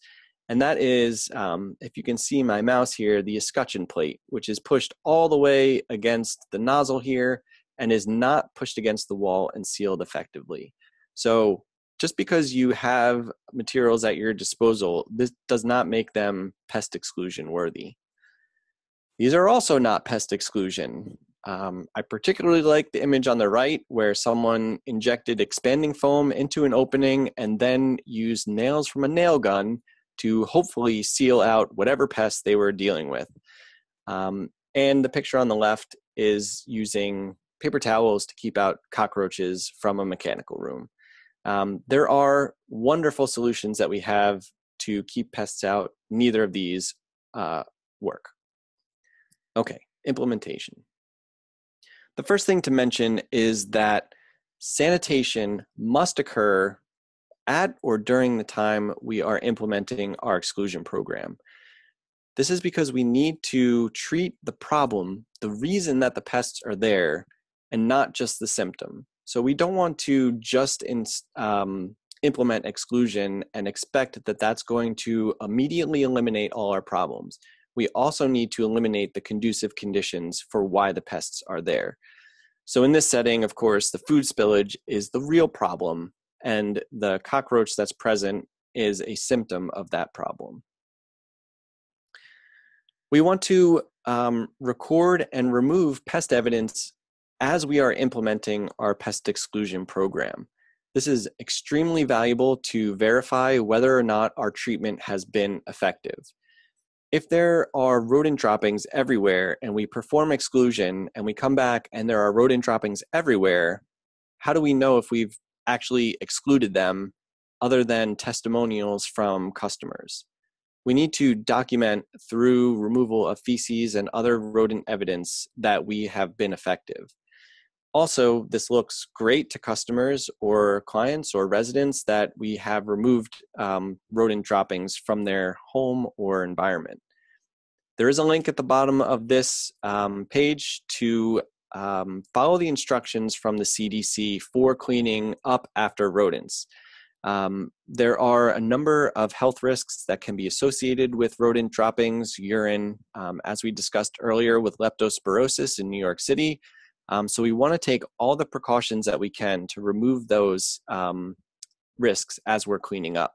And that is, um, if you can see my mouse here, the escutcheon plate, which is pushed all the way against the nozzle here and is not pushed against the wall and sealed effectively. So just because you have materials at your disposal, this does not make them pest exclusion worthy. These are also not pest exclusion. Um, I particularly like the image on the right where someone injected expanding foam into an opening and then used nails from a nail gun to hopefully seal out whatever pests they were dealing with. Um, and the picture on the left is using paper towels to keep out cockroaches from a mechanical room. Um, there are wonderful solutions that we have to keep pests out. Neither of these uh, work. Okay, implementation. The first thing to mention is that sanitation must occur at or during the time we are implementing our exclusion program. This is because we need to treat the problem, the reason that the pests are there, and not just the symptom. So we don't want to just in, um, implement exclusion and expect that that's going to immediately eliminate all our problems we also need to eliminate the conducive conditions for why the pests are there. So, in this setting, of course, the food spillage is the real problem, and the cockroach that's present is a symptom of that problem. We want to um, record and remove pest evidence as we are implementing our pest exclusion program. This is extremely valuable to verify whether or not our treatment has been effective if there are rodent droppings everywhere and we perform exclusion and we come back and there are rodent droppings everywhere, how do we know if we've actually excluded them other than testimonials from customers? We need to document through removal of feces and other rodent evidence that we have been effective. Also, this looks great to customers or clients or residents that we have removed um, rodent droppings from their home or environment. There is a link at the bottom of this um, page to um, follow the instructions from the CDC for cleaning up after rodents. Um, there are a number of health risks that can be associated with rodent droppings, urine, um, as we discussed earlier with leptospirosis in New York City. Um, so we want to take all the precautions that we can to remove those um, risks as we're cleaning up.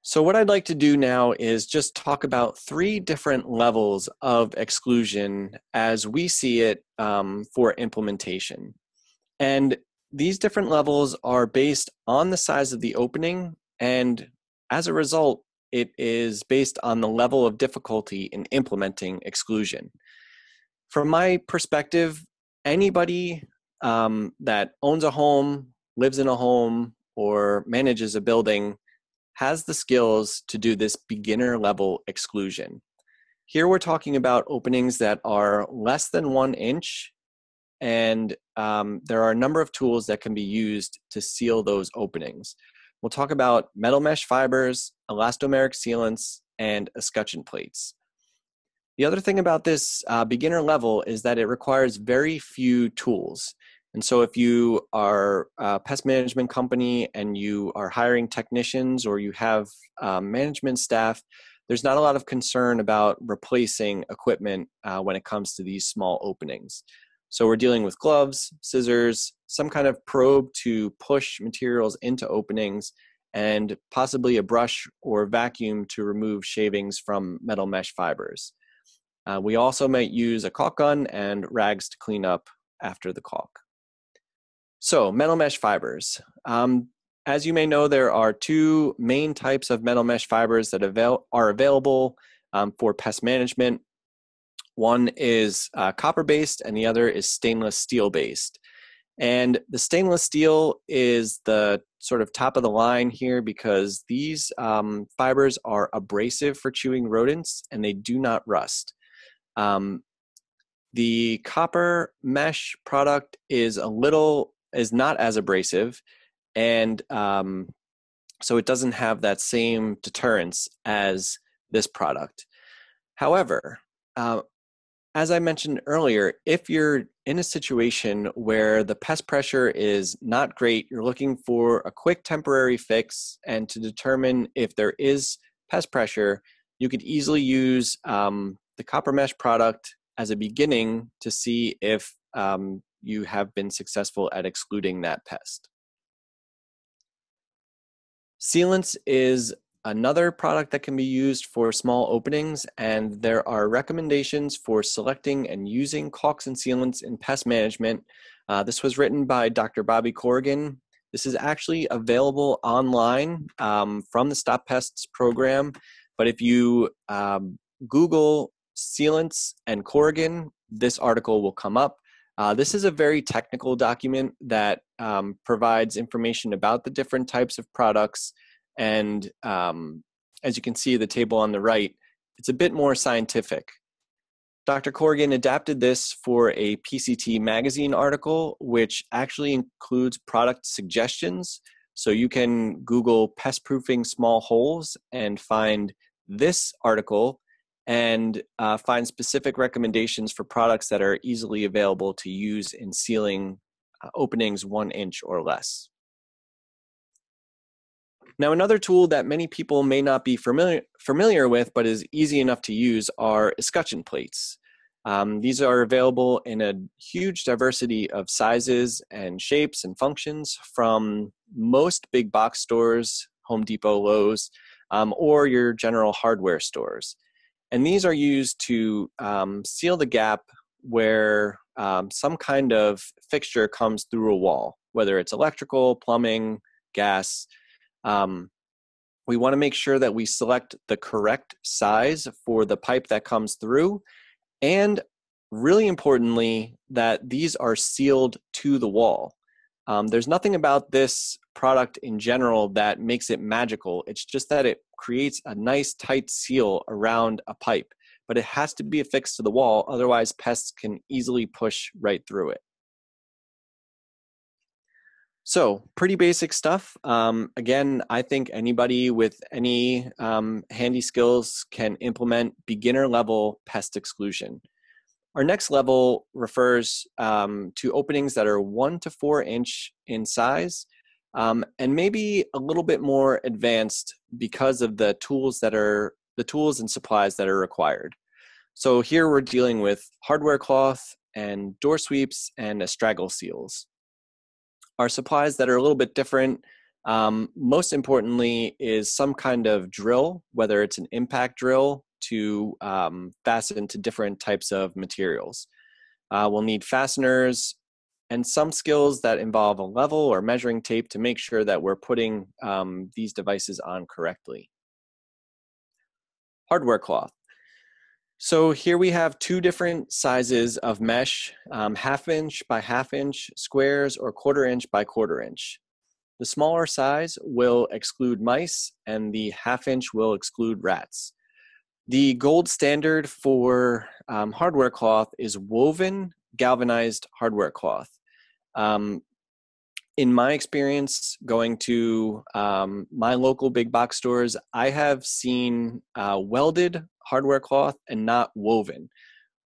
So, what I'd like to do now is just talk about three different levels of exclusion as we see it um, for implementation. And these different levels are based on the size of the opening, and as a result, it is based on the level of difficulty in implementing exclusion from my perspective, anybody um, that owns a home, lives in a home, or manages a building has the skills to do this beginner level exclusion. Here we're talking about openings that are less than one inch, and um, there are a number of tools that can be used to seal those openings. We'll talk about metal mesh fibers, elastomeric sealants, and escutcheon plates. The other thing about this uh, beginner level is that it requires very few tools. And so, if you are a pest management company and you are hiring technicians or you have um, management staff, there's not a lot of concern about replacing equipment uh, when it comes to these small openings. So, we're dealing with gloves, scissors, some kind of probe to push materials into openings, and possibly a brush or vacuum to remove shavings from metal mesh fibers. Uh, we also might use a caulk gun and rags to clean up after the caulk. So, metal mesh fibers. Um, as you may know, there are two main types of metal mesh fibers that avail- are available um, for pest management. One is uh, copper based, and the other is stainless steel based. And the stainless steel is the sort of top of the line here because these um, fibers are abrasive for chewing rodents and they do not rust. Um, the copper mesh product is a little is not as abrasive and um, so it doesn't have that same deterrence as this product. However, uh, as I mentioned earlier, if you're in a situation where the pest pressure is not great, you're looking for a quick temporary fix, and to determine if there is pest pressure, you could easily use um, the copper mesh product as a beginning to see if um, you have been successful at excluding that pest. Sealants is another product that can be used for small openings, and there are recommendations for selecting and using caulks and sealants in pest management. Uh, this was written by Dr. Bobby Corrigan. This is actually available online um, from the Stop Pests program, but if you um, Google sealants and Corrigan, this article will come up. Uh, this is a very technical document that um, provides information about the different types of products and um, as you can see, the table on the right, it's a bit more scientific. Dr. Corrigan adapted this for a PCT magazine article, which actually includes product suggestions. So you can Google pest proofing small holes and find this article and uh, find specific recommendations for products that are easily available to use in sealing uh, openings one inch or less. Now, another tool that many people may not be familiar, familiar with but is easy enough to use are escutcheon plates. Um, these are available in a huge diversity of sizes and shapes and functions from most big box stores, Home Depot, Lowe's, um, or your general hardware stores. And these are used to um, seal the gap where um, some kind of fixture comes through a wall, whether it's electrical, plumbing, gas, um, we want to make sure that we select the correct size for the pipe that comes through. And really importantly, that these are sealed to the wall. Um, there's nothing about this product in general that makes it magical. It's just that it creates a nice tight seal around a pipe, but it has to be affixed to the wall, otherwise, pests can easily push right through it. So, pretty basic stuff. Um, again, I think anybody with any um, handy skills can implement beginner level pest exclusion. Our next level refers um, to openings that are one to four inch in size um, and maybe a little bit more advanced because of the tools that are the tools and supplies that are required. So here we're dealing with hardware cloth and door sweeps and astragal seals are supplies that are a little bit different. Um, most importantly, is some kind of drill, whether it's an impact drill to um, fasten to different types of materials. Uh, we'll need fasteners and some skills that involve a level or measuring tape to make sure that we're putting um, these devices on correctly. Hardware cloth. So here we have two different sizes of mesh, um, half inch by half inch squares or quarter inch by quarter inch. The smaller size will exclude mice and the half inch will exclude rats. The gold standard for um, hardware cloth is woven galvanized hardware cloth. Um, in my experience going to um, my local big box stores, I have seen uh, welded hardware cloth and not woven.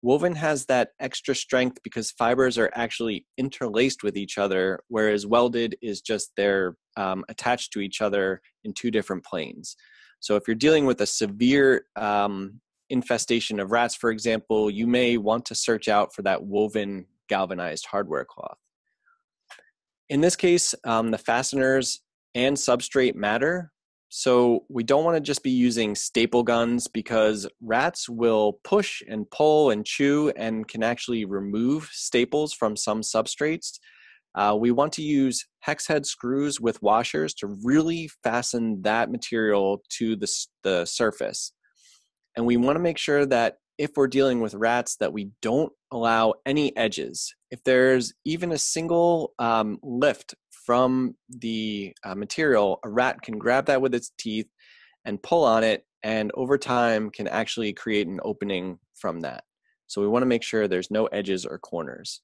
Woven has that extra strength because fibers are actually interlaced with each other, whereas welded is just they're um, attached to each other in two different planes. So if you're dealing with a severe um, infestation of rats, for example, you may want to search out for that woven galvanized hardware cloth. In this case, um, the fasteners and substrate matter. So we don't want to just be using staple guns because rats will push and pull and chew and can actually remove staples from some substrates. Uh, we want to use hex head screws with washers to really fasten that material to the, the surface. And we want to make sure that if we're dealing with rats that we don't allow any edges. If there's even a single um, lift from the uh, material, a rat can grab that with its teeth and pull on it, and over time can actually create an opening from that. So we want to make sure there's no edges or corners.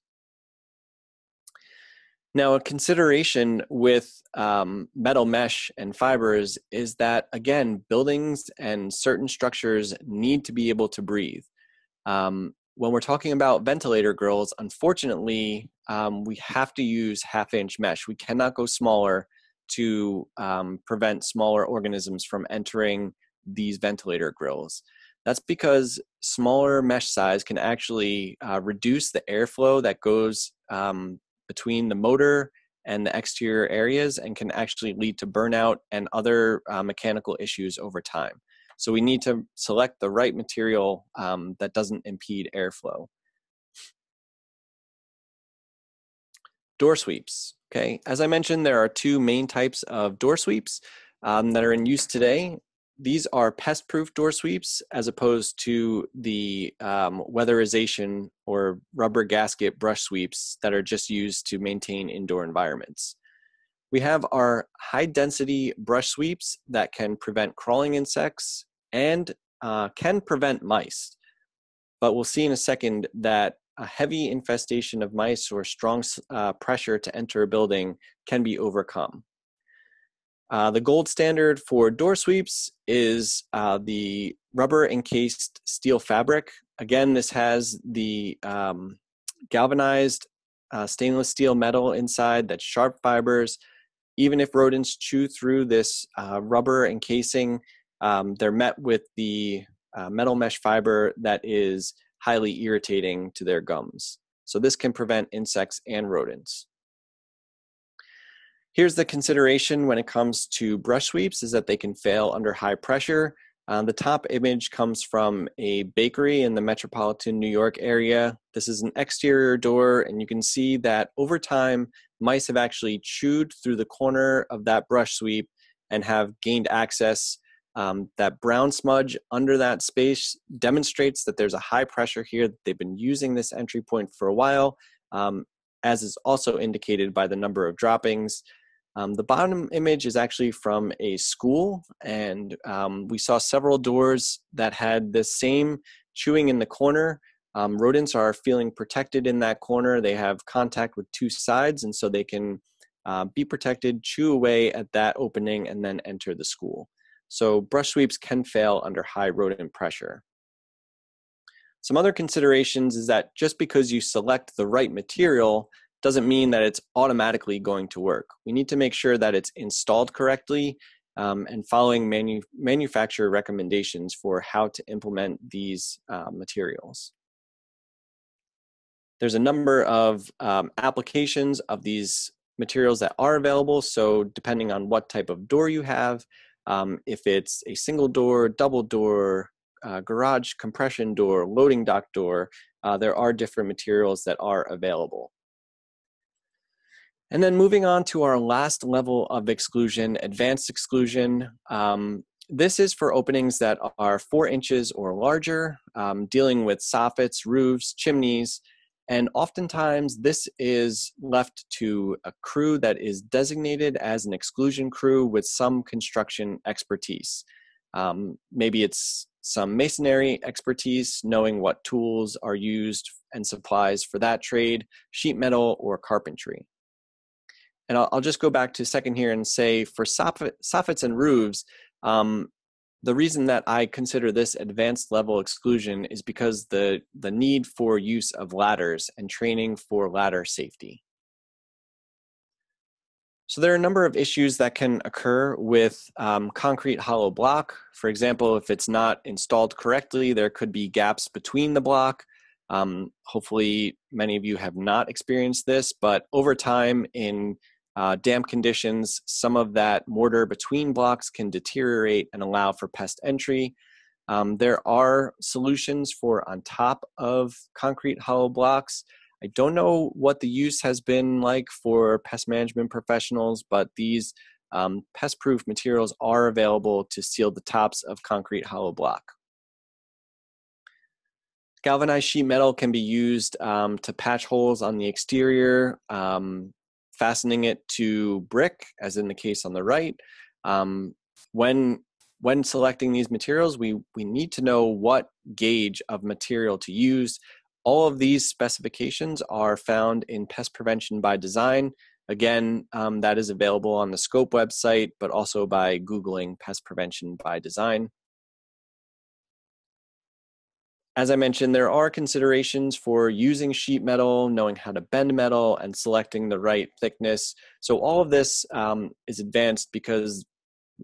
Now, a consideration with um, metal mesh and fibers is that, again, buildings and certain structures need to be able to breathe. Um, when we're talking about ventilator grills, unfortunately, um, we have to use half inch mesh. We cannot go smaller to um, prevent smaller organisms from entering these ventilator grills. That's because smaller mesh size can actually uh, reduce the airflow that goes um, between the motor and the exterior areas and can actually lead to burnout and other uh, mechanical issues over time. So we need to select the right material um, that doesn't impede airflow. Door sweeps. Okay, as I mentioned, there are two main types of door sweeps um, that are in use today. These are pest-proof door sweeps as opposed to the um, weatherization or rubber gasket brush sweeps that are just used to maintain indoor environments. We have our high density brush sweeps that can prevent crawling insects and uh, can prevent mice. But we'll see in a second that a heavy infestation of mice or strong uh, pressure to enter a building can be overcome. Uh, the gold standard for door sweeps is uh, the rubber encased steel fabric. Again, this has the um, galvanized uh, stainless steel metal inside that's sharp fibers. Even if rodents chew through this uh, rubber encasing, um, they're met with the uh, metal mesh fiber that is highly irritating to their gums. So this can prevent insects and rodents. Here's the consideration when it comes to brush sweeps is that they can fail under high pressure. Um, the top image comes from a bakery in the metropolitan New York area. This is an exterior door, and you can see that over time, mice have actually chewed through the corner of that brush sweep and have gained access um, that brown smudge under that space demonstrates that there's a high pressure here. They've been using this entry point for a while, um, as is also indicated by the number of droppings. Um, the bottom image is actually from a school, and um, we saw several doors that had the same chewing in the corner. Um, rodents are feeling protected in that corner. They have contact with two sides, and so they can uh, be protected, chew away at that opening, and then enter the school. So brush sweeps can fail under high rodent pressure. Some other considerations is that just because you select the right material doesn't mean that it's automatically going to work. We need to make sure that it's installed correctly um, and following manu manufacturer recommendations for how to implement these uh, materials. There's a number of um, applications of these materials that are available. So depending on what type of door you have, um, if it's a single door, double door, uh, garage compression door, loading dock door, uh, there are different materials that are available. And then moving on to our last level of exclusion, advanced exclusion. Um, this is for openings that are four inches or larger, um, dealing with soffits, roofs, chimneys, and oftentimes, this is left to a crew that is designated as an exclusion crew with some construction expertise. Um, maybe it's some masonry expertise, knowing what tools are used and supplies for that trade, sheet metal, or carpentry. And I'll, I'll just go back to a second here and say for soffits and roofs, um, the reason that I consider this advanced level exclusion is because the, the need for use of ladders and training for ladder safety. So there are a number of issues that can occur with um, concrete hollow block. For example, if it's not installed correctly, there could be gaps between the block. Um, hopefully, many of you have not experienced this, but over time in uh, damp conditions, some of that mortar between blocks can deteriorate and allow for pest entry. Um, there are solutions for on top of concrete hollow blocks. I don't know what the use has been like for pest management professionals, but these um, pest proof materials are available to seal the tops of concrete hollow block. Galvanized sheet metal can be used um, to patch holes on the exterior. Um, fastening it to brick, as in the case on the right. Um, when when selecting these materials, we we need to know what gauge of material to use. All of these specifications are found in Pest Prevention by Design. Again, um, that is available on the SCOPE website, but also by Googling pest prevention by design. As I mentioned, there are considerations for using sheet metal, knowing how to bend metal, and selecting the right thickness. So, all of this um, is advanced because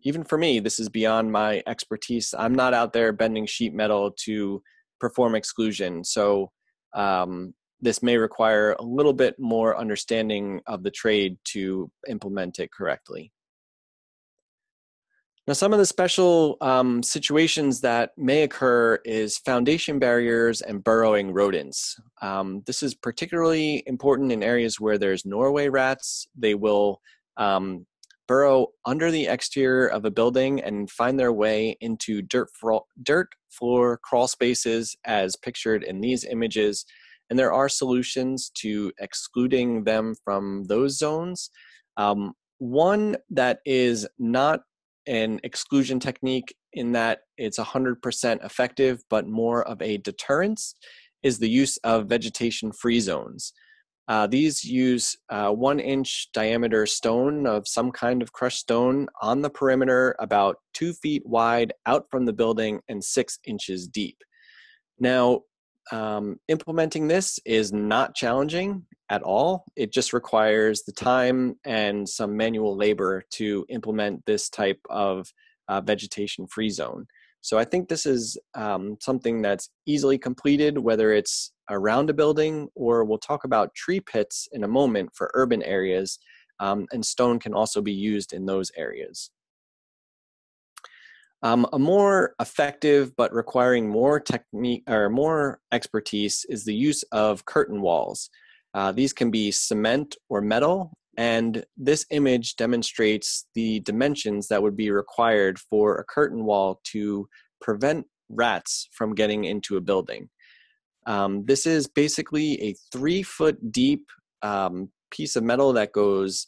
even for me, this is beyond my expertise. I'm not out there bending sheet metal to perform exclusion. So, um, this may require a little bit more understanding of the trade to implement it correctly. Now, some of the special um, situations that may occur is foundation barriers and burrowing rodents. Um, this is particularly important in areas where there's Norway rats. They will um, burrow under the exterior of a building and find their way into dirt, dirt floor crawl spaces as pictured in these images and there are solutions to excluding them from those zones. Um, one that is not an exclusion technique in that it's 100% effective, but more of a deterrence, is the use of vegetation free zones. Uh, these use uh, one inch diameter stone of some kind of crushed stone on the perimeter, about two feet wide out from the building and six inches deep. Now, um, implementing this is not challenging at all. It just requires the time and some manual labor to implement this type of uh, vegetation free zone. So I think this is um, something that's easily completed, whether it's around a building or we'll talk about tree pits in a moment for urban areas. Um, and stone can also be used in those areas. Um, a more effective but requiring more technique or more expertise is the use of curtain walls. Uh, these can be cement or metal, and this image demonstrates the dimensions that would be required for a curtain wall to prevent rats from getting into a building. Um, this is basically a three foot deep um, piece of metal that goes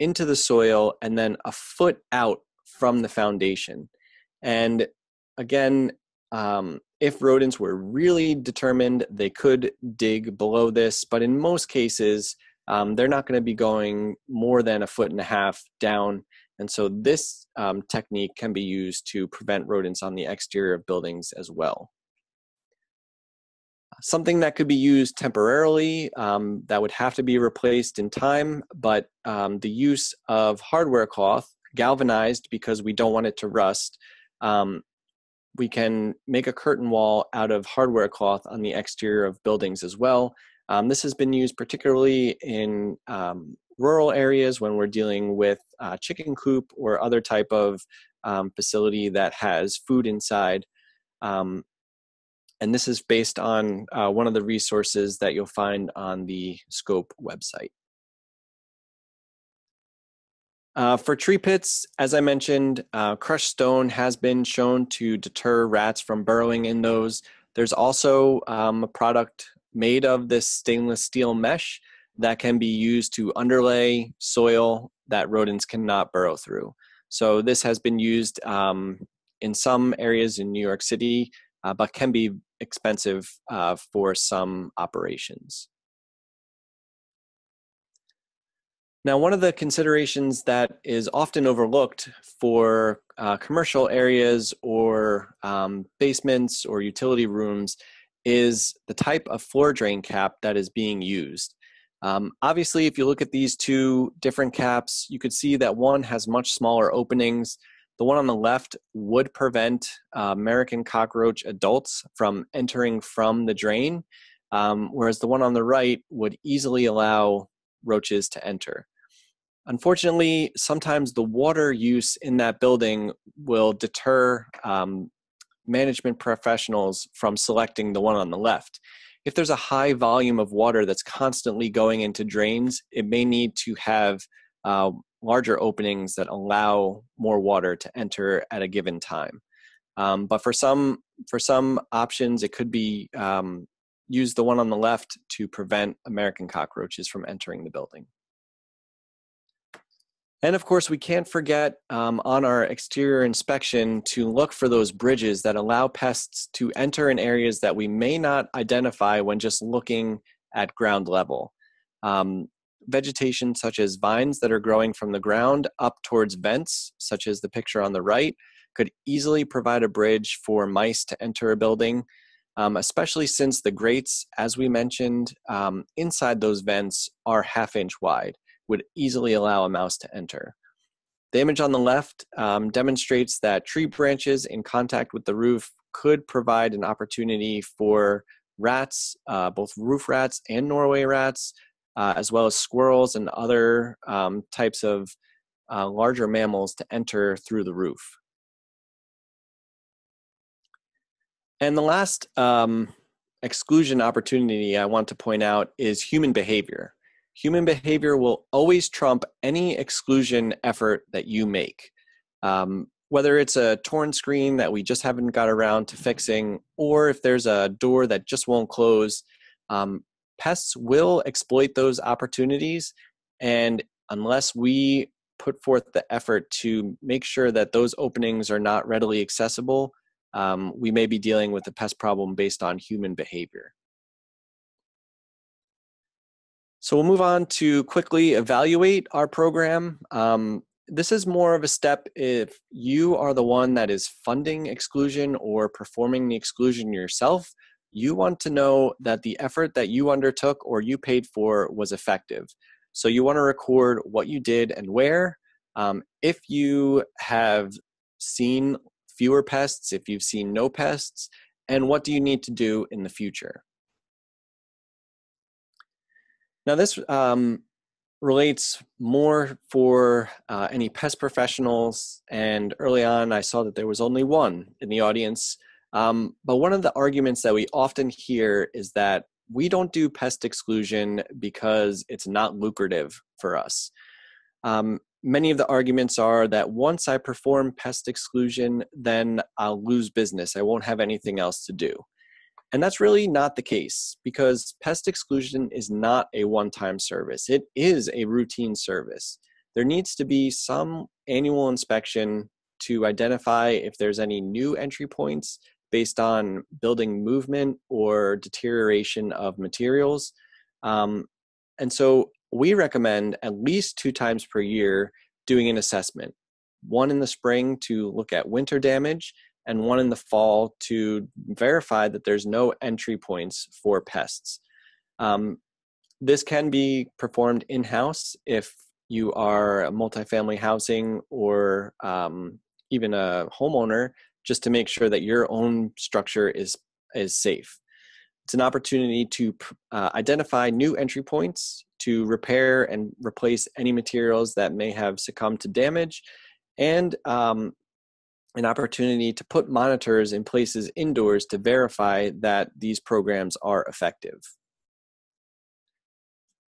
into the soil and then a foot out from the foundation. And again, um, if rodents were really determined, they could dig below this, but in most cases, um, they're not going to be going more than a foot and a half down. And so this um, technique can be used to prevent rodents on the exterior of buildings as well. Something that could be used temporarily um, that would have to be replaced in time, but um, the use of hardware cloth, galvanized because we don't want it to rust, um, we can make a curtain wall out of hardware cloth on the exterior of buildings as well. Um, this has been used particularly in um, rural areas when we're dealing with uh, chicken coop or other type of um, facility that has food inside. Um, and this is based on uh, one of the resources that you'll find on the SCOPE website. Uh, for tree pits, as I mentioned, uh, crushed stone has been shown to deter rats from burrowing in those. There's also um, a product made of this stainless steel mesh that can be used to underlay soil that rodents cannot burrow through. So this has been used um, in some areas in New York City, uh, but can be expensive uh, for some operations. Now, one of the considerations that is often overlooked for uh, commercial areas or um, basements or utility rooms is the type of floor drain cap that is being used. Um, obviously, if you look at these two different caps, you could see that one has much smaller openings. The one on the left would prevent uh, American cockroach adults from entering from the drain, um, whereas the one on the right would easily allow roaches to enter. Unfortunately, sometimes the water use in that building will deter um, management professionals from selecting the one on the left. If there's a high volume of water that's constantly going into drains, it may need to have uh, larger openings that allow more water to enter at a given time. Um, but for some for some options, it could be um, use the one on the left to prevent American cockroaches from entering the building. And of course, we can't forget um, on our exterior inspection to look for those bridges that allow pests to enter in areas that we may not identify when just looking at ground level. Um, vegetation such as vines that are growing from the ground up towards vents, such as the picture on the right, could easily provide a bridge for mice to enter a building, um, especially since the grates, as we mentioned, um, inside those vents are half inch wide, would easily allow a mouse to enter. The image on the left um, demonstrates that tree branches in contact with the roof could provide an opportunity for rats, uh, both roof rats and Norway rats, uh, as well as squirrels and other um, types of uh, larger mammals to enter through the roof. And the last um, exclusion opportunity I want to point out is human behavior. Human behavior will always trump any exclusion effort that you make. Um, whether it's a torn screen that we just haven't got around to fixing, or if there's a door that just won't close, um, pests will exploit those opportunities. And unless we put forth the effort to make sure that those openings are not readily accessible, um, we may be dealing with a pest problem based on human behavior. So we'll move on to quickly evaluate our program. Um, this is more of a step if you are the one that is funding exclusion or performing the exclusion yourself. You want to know that the effort that you undertook or you paid for was effective. So you want to record what you did and where. Um, if you have seen fewer pests, if you've seen no pests, and what do you need to do in the future. Now, this um, relates more for uh, any pest professionals. And early on, I saw that there was only one in the audience. Um, but one of the arguments that we often hear is that we don't do pest exclusion because it's not lucrative for us. Um, many of the arguments are that once I perform pest exclusion, then I'll lose business. I won't have anything else to do. And that's really not the case because pest exclusion is not a one time service, it is a routine service. There needs to be some annual inspection to identify if there's any new entry points based on building movement or deterioration of materials. Um, and so we recommend at least two times per year doing an assessment one in the spring to look at winter damage and one in the fall to verify that there's no entry points for pests. Um, this can be performed in house if you are a multifamily housing or um, even a homeowner, just to make sure that your own structure is is safe. It's an opportunity to uh, identify new entry points, to repair and replace any materials that may have succumbed to damage, and um, an opportunity to put monitors in places indoors to verify that these programs are effective.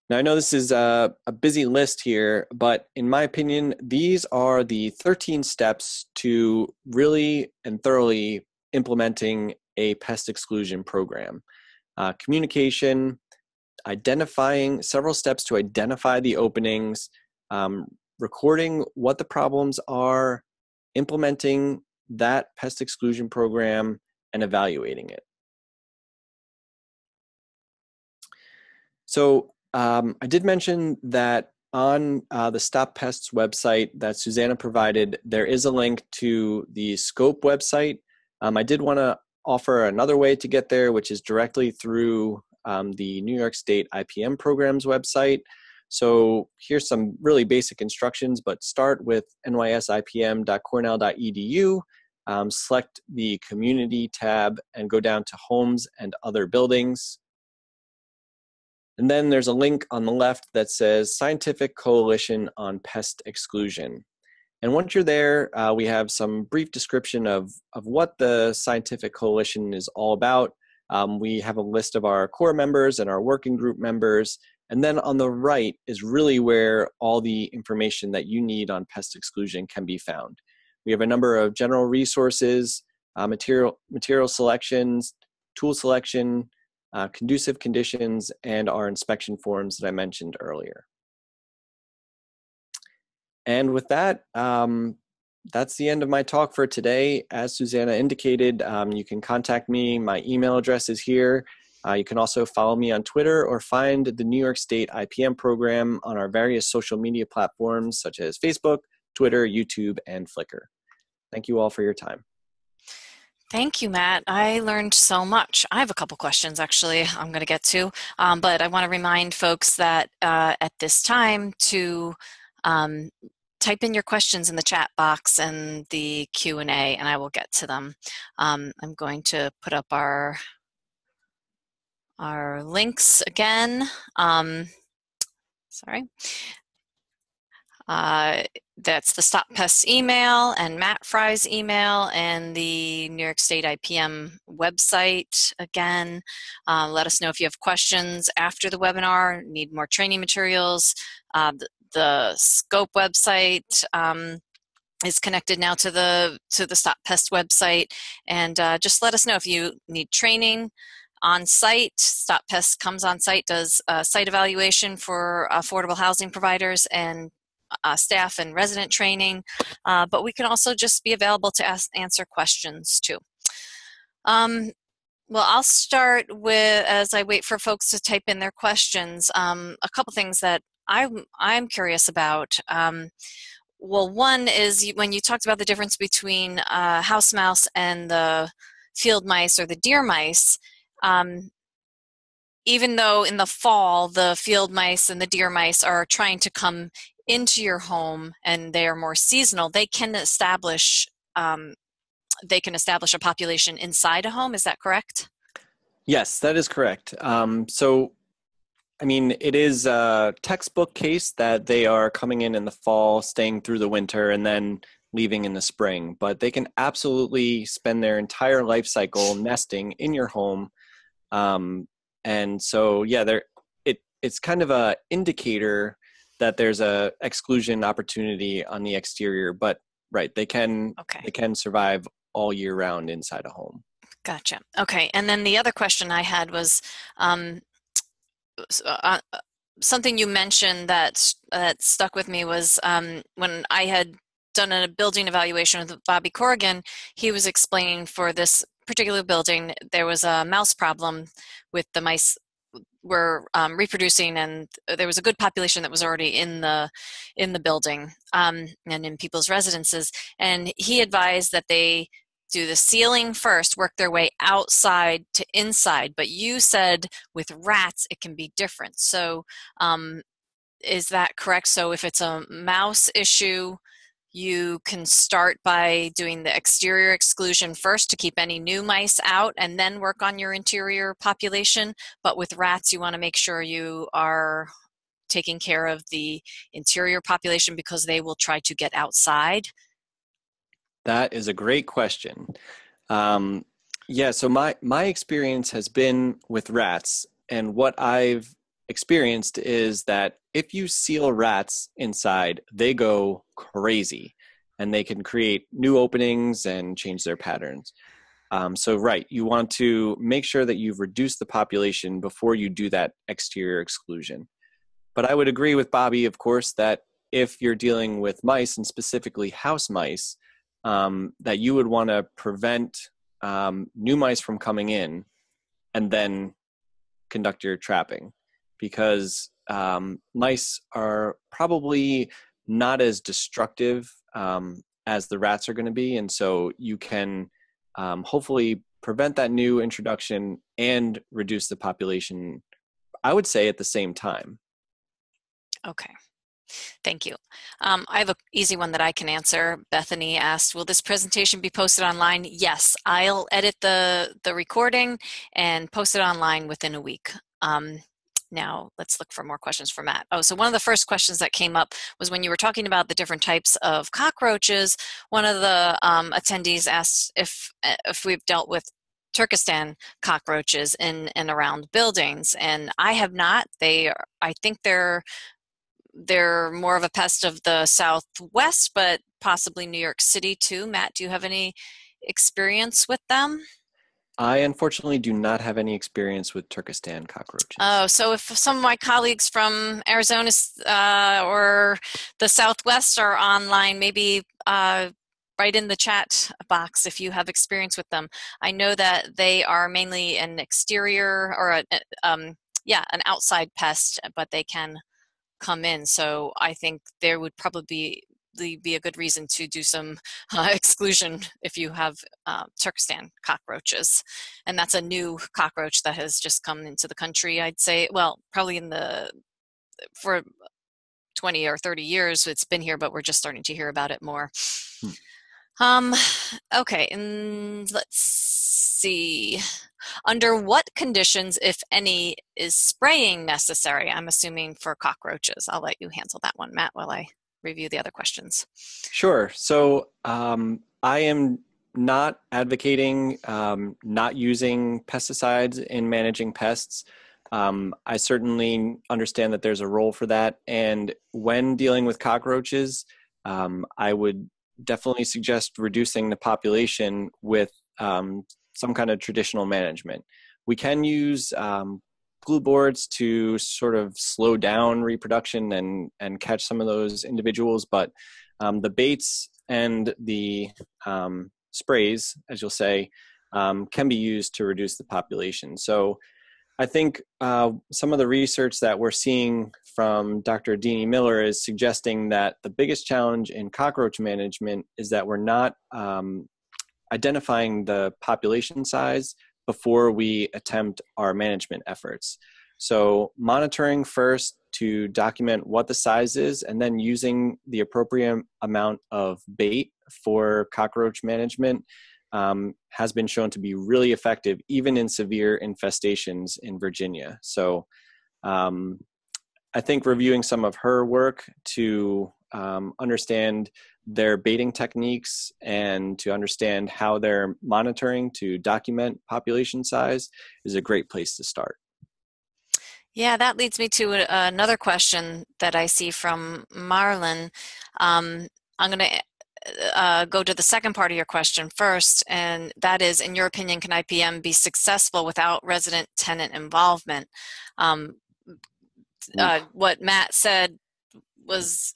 Now, I know this is a, a, busy list here, but in my opinion, these are the 13 steps to really and thoroughly implementing a pest exclusion program. Uh, communication, identifying several steps to identify the openings, um, recording what the problems are, implementing that pest exclusion program, and evaluating it. So um, I did mention that on uh, the Stop Pests website that Susanna provided, there is a link to the Scope website. Um, I did want to offer another way to get there, which is directly through um, the New York State IPM programs website. So here's some really basic instructions, but start with nysipm.cornell.edu, um, select the community tab and go down to homes and other buildings. And then there's a link on the left that says Scientific Coalition on Pest Exclusion. And once you're there, uh, we have some brief description of, of what the Scientific Coalition is all about. Um, we have a list of our core members and our working group members, and then on the right is really where all the information that you need on pest exclusion can be found. We have a number of general resources, uh, material, material selections, tool selection, uh, conducive conditions, and our inspection forms that I mentioned earlier. And with that, um, that's the end of my talk for today. As Susanna indicated, um, you can contact me. My email address is here. Uh, you can also follow me on Twitter or find the New York State IPM program on our various social media platforms such as Facebook, Twitter, YouTube, and Flickr. Thank you all for your time. Thank you, Matt. I learned so much. I have a couple questions actually I'm going to get to, um, but I want to remind folks that uh, at this time to um, type in your questions in the chat box and the Q&A and I will get to them. Um, I'm going to put up our our links again. Um, sorry. Uh, that's the Stop Pests email and Matt Frye's email and the New York State IPM website again. Uh, let us know if you have questions after the webinar, need more training materials. Uh, the, the, scope website um, is connected now to the to the Stop Pest website, and uh, just let us know if you need training on site. Stop Pest comes on site, does site evaluation for affordable housing providers, and uh, staff and resident training, uh, but we can also just be available to ask, answer questions too. Um, well, I'll start with, as I wait for folks to type in their questions, um, a couple things that I'm, I'm curious about. Um, well, one is when you talked about the difference between uh, house mouse and the field mice or the deer mice, um, even though in the fall the field mice and the deer mice are trying to come into your home and they are more seasonal, they can establish um, they can establish a population inside a home. Is that correct? Yes, that is correct. Um, so, I mean, it is a textbook case that they are coming in in the fall, staying through the winter, and then leaving in the spring. But they can absolutely spend their entire life cycle nesting in your home. Um, and so, yeah, they're it. It's kind of a indicator that there's a exclusion opportunity on the exterior, but right, they can okay. they can survive all year round inside a home. Gotcha. Okay, and then the other question I had was um, uh, uh, something you mentioned that that stuck with me was um, when I had done a building evaluation with Bobby Corrigan. He was explaining for this particular building there was a mouse problem with the mice were um, reproducing and there was a good population that was already in the in the building um, and in people's residences. And he advised that they do the ceiling first work their way outside to inside. But you said with rats it can be different. So um, is that correct? So if it's a mouse issue you can start by doing the exterior exclusion first to keep any new mice out and then work on your interior population. But with rats, you want to make sure you are taking care of the interior population because they will try to get outside? That is a great question. Um, yeah, so my, my experience has been with rats, and what I've experienced is that if you seal rats inside, they go crazy and they can create new openings and change their patterns. Um, so, right, you want to make sure that you've reduced the population before you do that exterior exclusion. But I would agree with Bobby, of course, that if you're dealing with mice and specifically house mice, um, that you would want to prevent um, new mice from coming in and then conduct your trapping because um, mice are probably not as destructive um, as the rats are going to be. And so you can um, hopefully prevent that new introduction and reduce the population, I would say, at the same time. Okay. Thank you. Um, I have an easy one that I can answer. Bethany asked, "Will this presentation be posted online?" Yes, I'll edit the the recording and post it online within a week. Um, now let's look for more questions for Matt. Oh, so one of the first questions that came up was when you were talking about the different types of cockroaches. One of the um, attendees asked if eh, if we've dealt with Turkestan cockroaches in and around buildings, and I have not. They, are, I think they're they're more of a pest of the Southwest, but possibly New York City too. Matt, do you have any experience with them? I unfortunately do not have any experience with Turkestan cockroaches. Oh, so if some of my colleagues from Arizona uh, or the Southwest are online, maybe uh, write in the chat box if you have experience with them. I know that they are mainly an exterior or a, um, yeah, an outside pest, but they can come in. So I think there would probably be a good reason to do some [laughs] uh, exclusion if you have uh, Turkestan cockroaches. And that's a new cockroach that has just come into the country, I'd say. Well, probably in the, for 20 or 30 years it's been here, but we're just starting to hear about it more. Hmm. Um, okay, and let's see. Under what conditions, if any, is spraying necessary? I'm assuming for cockroaches. I'll let you handle that one, Matt, while I review the other questions. Sure. So um, I am not advocating um, not using pesticides in managing pests. Um, I certainly understand that there's a role for that. And when dealing with cockroaches, um, I would definitely suggest reducing the population with um, some kind of traditional management. We can use um, glue boards to sort of slow down reproduction and, and catch some of those individuals, but um, the baits and the um, sprays, as you'll say, can be used to reduce the population. So I think uh, some of the research that we're seeing from Dr. Dini Miller is suggesting that the biggest challenge in cockroach management is that we're not um, identifying the population size before we attempt our management efforts. So, monitoring first to document what the size is, and then using the appropriate amount of bait for cockroach management um, has been shown to be really effective, even in severe infestations in Virginia. So, um, I think reviewing some of her work to um, understand their baiting techniques and to understand how they're monitoring to document population size is a great place to start. Yeah, that leads me to another question that I see from Marlon. Um, I'm going to uh, go to the second part of your question first, and that is, in your opinion, can IPM be successful without resident tenant involvement? Um, uh, what Matt said was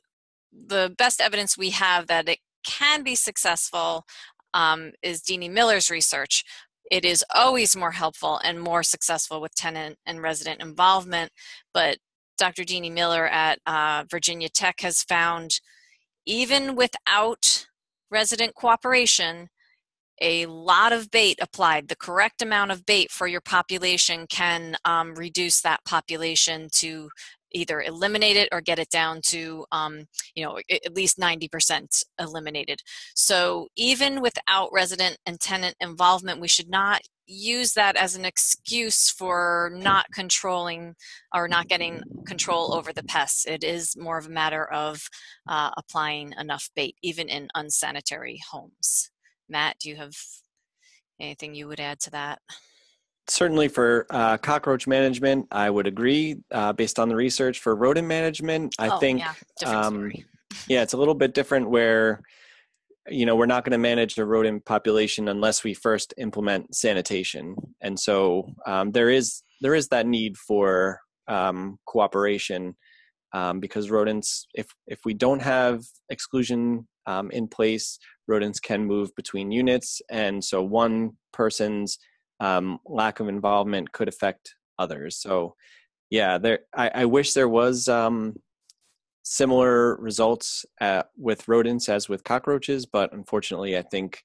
the best evidence we have that it can be successful um, is Dini Miller's research. It is always more helpful and more successful with tenant and resident involvement, but Dr. Deanie Miller at uh, Virginia Tech has found even without resident cooperation, a lot of bait applied, the correct amount of bait for your population can um, reduce that population to either eliminate it or get it down to um, you know at least 90% eliminated so even without resident and tenant involvement we should not use that as an excuse for not controlling or not getting control over the pests. It is more of a matter of uh, applying enough bait, even in unsanitary homes. Matt, do you have anything you would add to that? Certainly, for uh, cockroach management, I would agree. Uh, based on the research. For rodent management, I oh, think yeah, um, yeah, it's a little bit different where you know we're not going to manage a rodent population unless we first implement sanitation. And so um, there is there is that need for um, cooperation um, because rodents if if we don't have exclusion um, in place rodents can move between units. And so one person's um, lack of involvement could affect others so yeah there i, I wish there was um, similar results at, with rodents as with cockroaches, but unfortunately, I think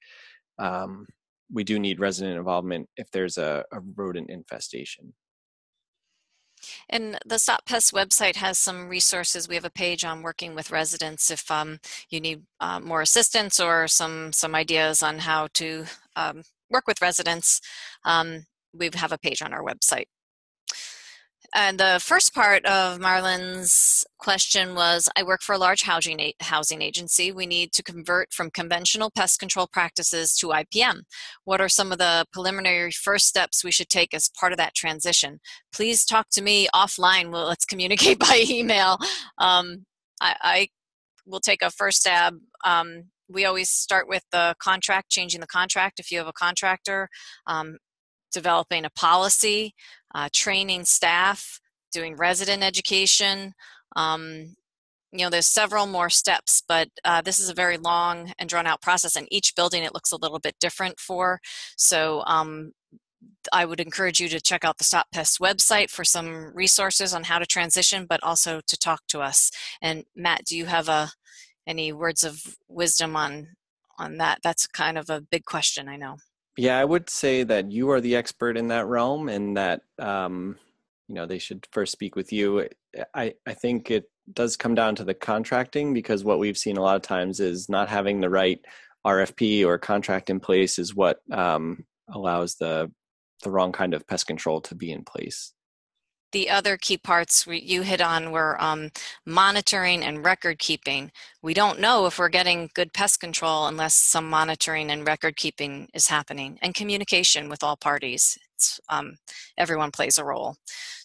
um, we do need resident involvement if there's a, a, rodent infestation. And the Stop Pest website has some resources. We have a page on working with residents if um, you need uh, more assistance or some some ideas on how to um, work with residents. Um, we have a page on our website. And the first part of Marlon's question was I work for a large housing, housing agency. We need to convert from conventional pest control practices to IPM. What are some of the preliminary first steps we should take as part of that transition? Please talk to me offline. Well, let's communicate [laughs] by email. Um, I, I, will take a first stab. Um, we always start with the contract, changing the contract if you have a contractor. Um, developing a policy, uh, training staff, doing resident education, um, you know there's several more steps but uh, this is a very long and drawn out process and each building it looks a little bit different for so um, I would encourage you to check out the Stop Pest website for some resources on how to transition, but also to talk to us. And Matt, do you have a any words of wisdom on on that? That's kind of a big question, I know. Yeah, I would say that you are the expert in that realm, and that um, you know they should first speak with you. I I think it does come down to the contracting because what we've seen a lot of times is not having the right RFP or contract in place is what um, allows the the wrong kind of pest control to be in place. The other key parts you hit on were um, monitoring and record keeping. We don't know if we're getting good pest control unless some monitoring and record keeping is happening, and communication with all parties. Um, everyone plays a role.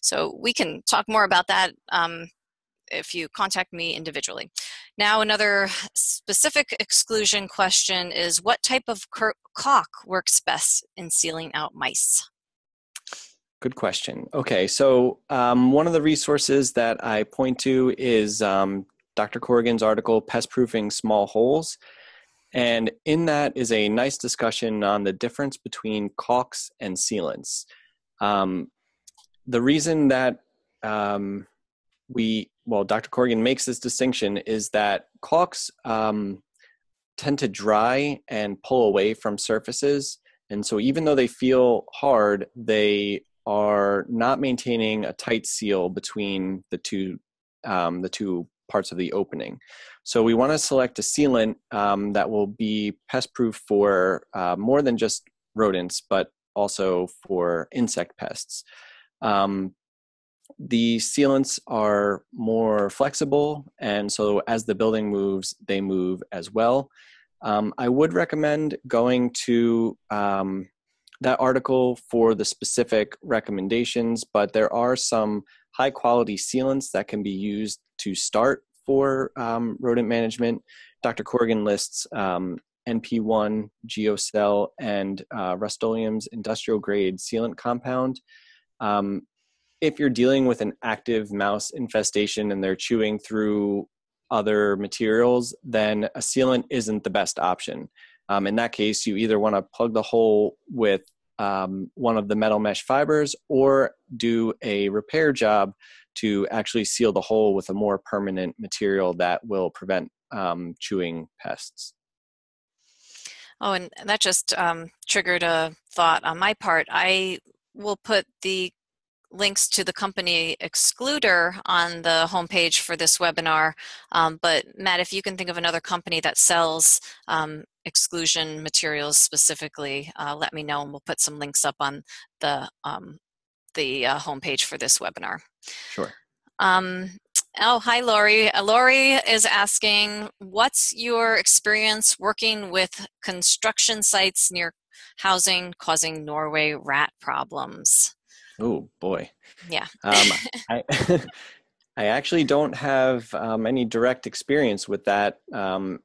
So we can talk more about that um, if you contact me individually. Now, another specific exclusion question is what type of caulk works best in sealing out mice? Good question. Okay, so um, one of the resources that I point to is um, Dr. Corrigan's article, Pest Proofing Small Holes. And in that is a nice discussion on the difference between caulks and sealants. Um, the reason that um, we well dr corrigan makes this distinction is that caulks um, tend to dry and pull away from surfaces and so even though they feel hard they are not maintaining a tight seal between the two um, the two parts of the opening so we want to select a sealant um, that will be pest proof for uh, more than just rodents but also for insect pests um, the sealants are more flexible, and so as the building moves, they move as well. Um, I would recommend going to um, that article for the specific recommendations, but there are some high quality sealants that can be used to start for um, rodent management. Dr. Corrigan lists um, NP1, Geocel, and uh, Rust-Oleum's industrial grade sealant compound. Um, if you're dealing with an active mouse infestation and they're chewing through other materials, then a sealant isn't the best option. Um, in that case, you either want to plug the hole with um, one of the metal mesh fibers or do a repair job to actually seal the hole with a more permanent material that will prevent um, chewing pests. Oh, and that just um, triggered a thought on my part. I will put the links to the company Xcluder on the homepage for this webinar. Um, but Matt, if you can think of another company that sells um, exclusion materials specifically, uh, let me know and we'll put some links up on the, um, the uh, homepage for this webinar. Sure. Um, oh, hi, Lori. Uh, Lori is asking, what's your experience working with construction sites near housing causing Norway rat problems? Oh boy. Yeah. um, [laughs] I, [laughs] I actually don't have um, any direct experience with that. Um,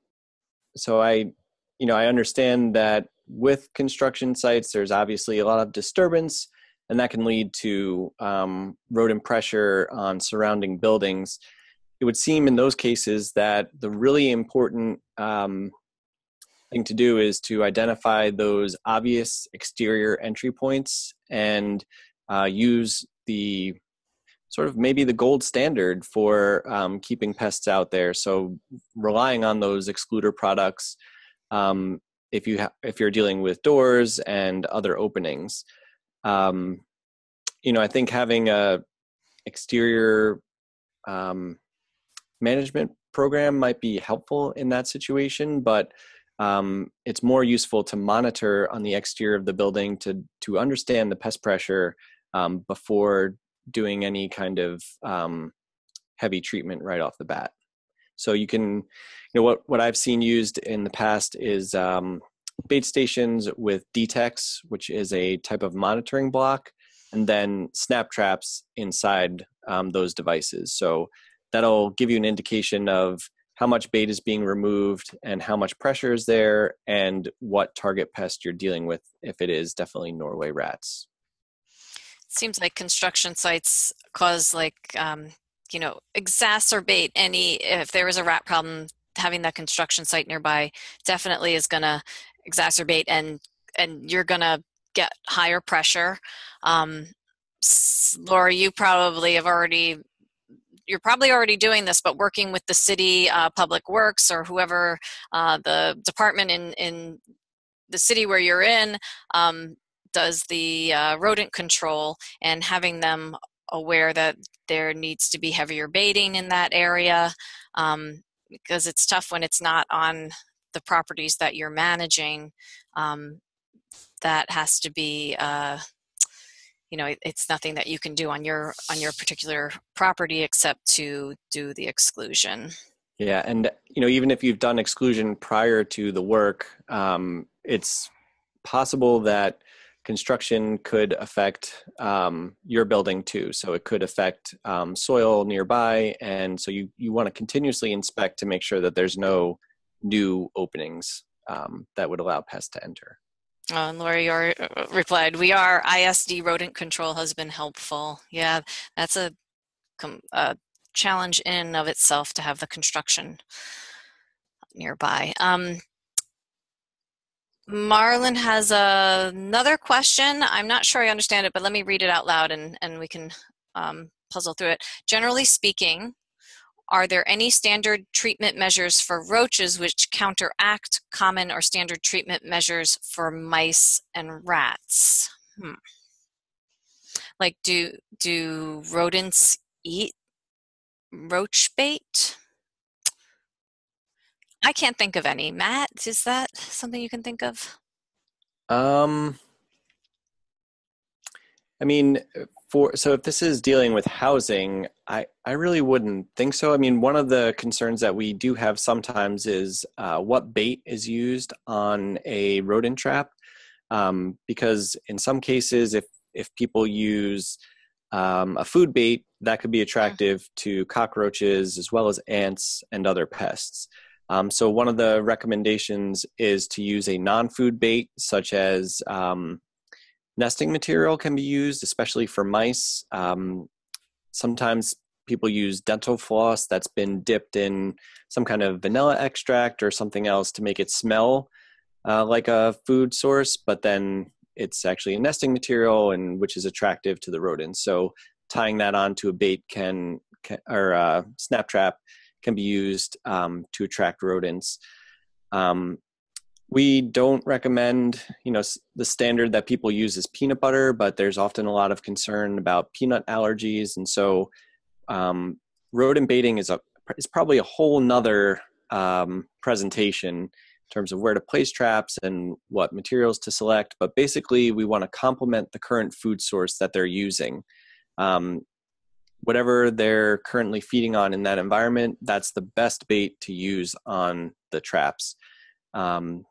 so I, you know, I understand that with construction sites, there's obviously a lot of disturbance, and that can lead to um, rodent pressure on surrounding buildings. It would seem in those cases that the really important um, thing to do is to identify those obvious exterior entry points and uh, use the sort of maybe the gold standard for um, keeping pests out there. So relying on those Xcluder products, um, if you ha- if you're dealing with doors and other openings, um, you know, I think having a exterior um, management program might be helpful in that situation, but um, it's more useful to monitor on the exterior of the building to to understand the pest pressure um, before doing any kind of um, heavy treatment right off the bat. So you can, you know, what what I've seen used in the past is um, bait stations with Detex, which is a type of monitoring block, and then snap traps inside um, those devices. So that'll give you an indication of how much bait is being removed and how much pressure is there and what target pest you're dealing with if it is definitely Norway rats seems like construction sites cause like um, you know exacerbate any if there is a rat problem having that construction site nearby definitely is going to exacerbate and and you're going to get higher pressure. Um, laura you probably have already you're probably already doing this but working with the city uh, public works or whoever uh, the department in in the city where you're in um, does the uh, rodent control and having them aware that there needs to be heavier baiting in that area um, because it's tough when it's not on the properties that you're managing. Um, that has to be, uh, you know, it's nothing that you can do on your on your particular property except to do the exclusion. Yeah, and you know, even if you've done exclusion prior to the work, um, it's possible that construction could affect um, your building too. So it could affect um, soil nearby, and so you you want to continuously inspect to make sure that there's no new openings um, that would allow pests to enter. Oh, and Lori uh, replied, "We are ISD rodent control has been helpful. Yeah, that's a, a challenge in of itself to have the construction nearby." Um, Marlon has a, another question. I'm not sure I understand it, but let me read it out loud and, and we can um, puzzle through it. Generally speaking, are there any standard treatment measures for roaches which counteract common or standard treatment measures for mice and rats? Hmm. Like, do do rodents eat roach bait? I can't think of any. Matt, is that something you can think of? Um, I mean, for so if this is dealing with housing, I I really wouldn't think so. I mean, one of the concerns that we do have sometimes is uh, what bait is used on a rodent trap, um, because in some cases, if if people use um, a food bait, that could be mm. attractive to cockroaches as well as ants and other pests. Um, so one of the recommendations is to use a non-food bait, such as um, nesting material can be used, especially for mice. Um, sometimes people use dental floss that's been dipped in some kind of vanilla extract or something else to make it smell uh, like a food source, but then it's actually a nesting material and which is attractive to the rodents. So tying that onto a bait can, can or a uh, snap trap can be used um, to attract rodents. Um, we don't recommend, you know, the standard that people use is peanut butter, but there's often a lot of concern about peanut allergies, and so um, rodent baiting is a is probably a whole nother um, presentation in terms of where to place traps and what materials to select. But basically, we want to complement the current food source that they're using. Um, whatever they're currently feeding on in that environment, that's the best bait to use on the traps. Um,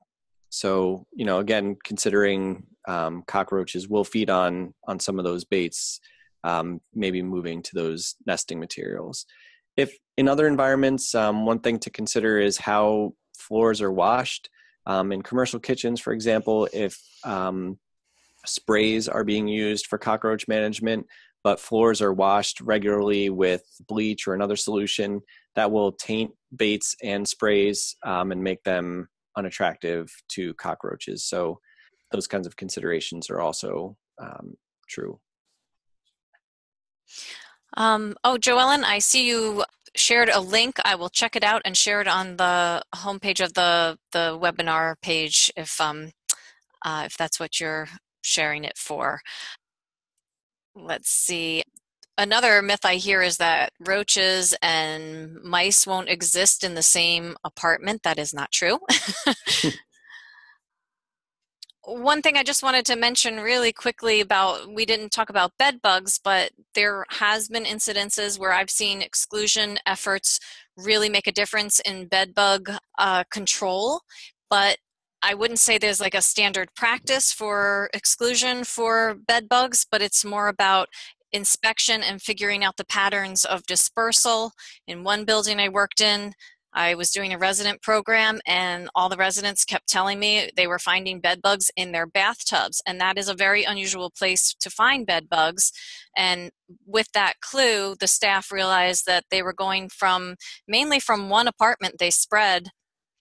so, you know, again, considering um, cockroaches will feed on on some of those baits, um, maybe moving to those nesting materials. If in other environments, um, one thing to consider is how floors are washed. Um, in commercial kitchens, for example, if um, sprays are being used for cockroach management, but floors are washed regularly with bleach or another solution that will taint baits and sprays um, and make them unattractive to cockroaches. So those kinds of considerations are also um, true. Um, oh, Joellen, I see you shared a link. I will check it out and share it on the homepage of the the webinar page if um, uh, if that's what you're sharing it for let's see. Another myth I hear is that roaches and mice won't exist in the same apartment. That is not true. [laughs] [laughs] One thing I just wanted to mention really quickly about we didn't talk about bed bugs, but there has been incidences where I've seen exclusion efforts really make a difference in bed bug uh, control. But I wouldn't say there's like a standard practice for exclusion for bed bugs, but it's more about inspection and figuring out the patterns of dispersal. In one building I worked in, I was doing a resident program, and all the residents kept telling me they were finding bed bugs in their bathtubs, and that is a very unusual place to find bed bugs. And with that clue, the staff realized that they were going from mainly from one apartment they spread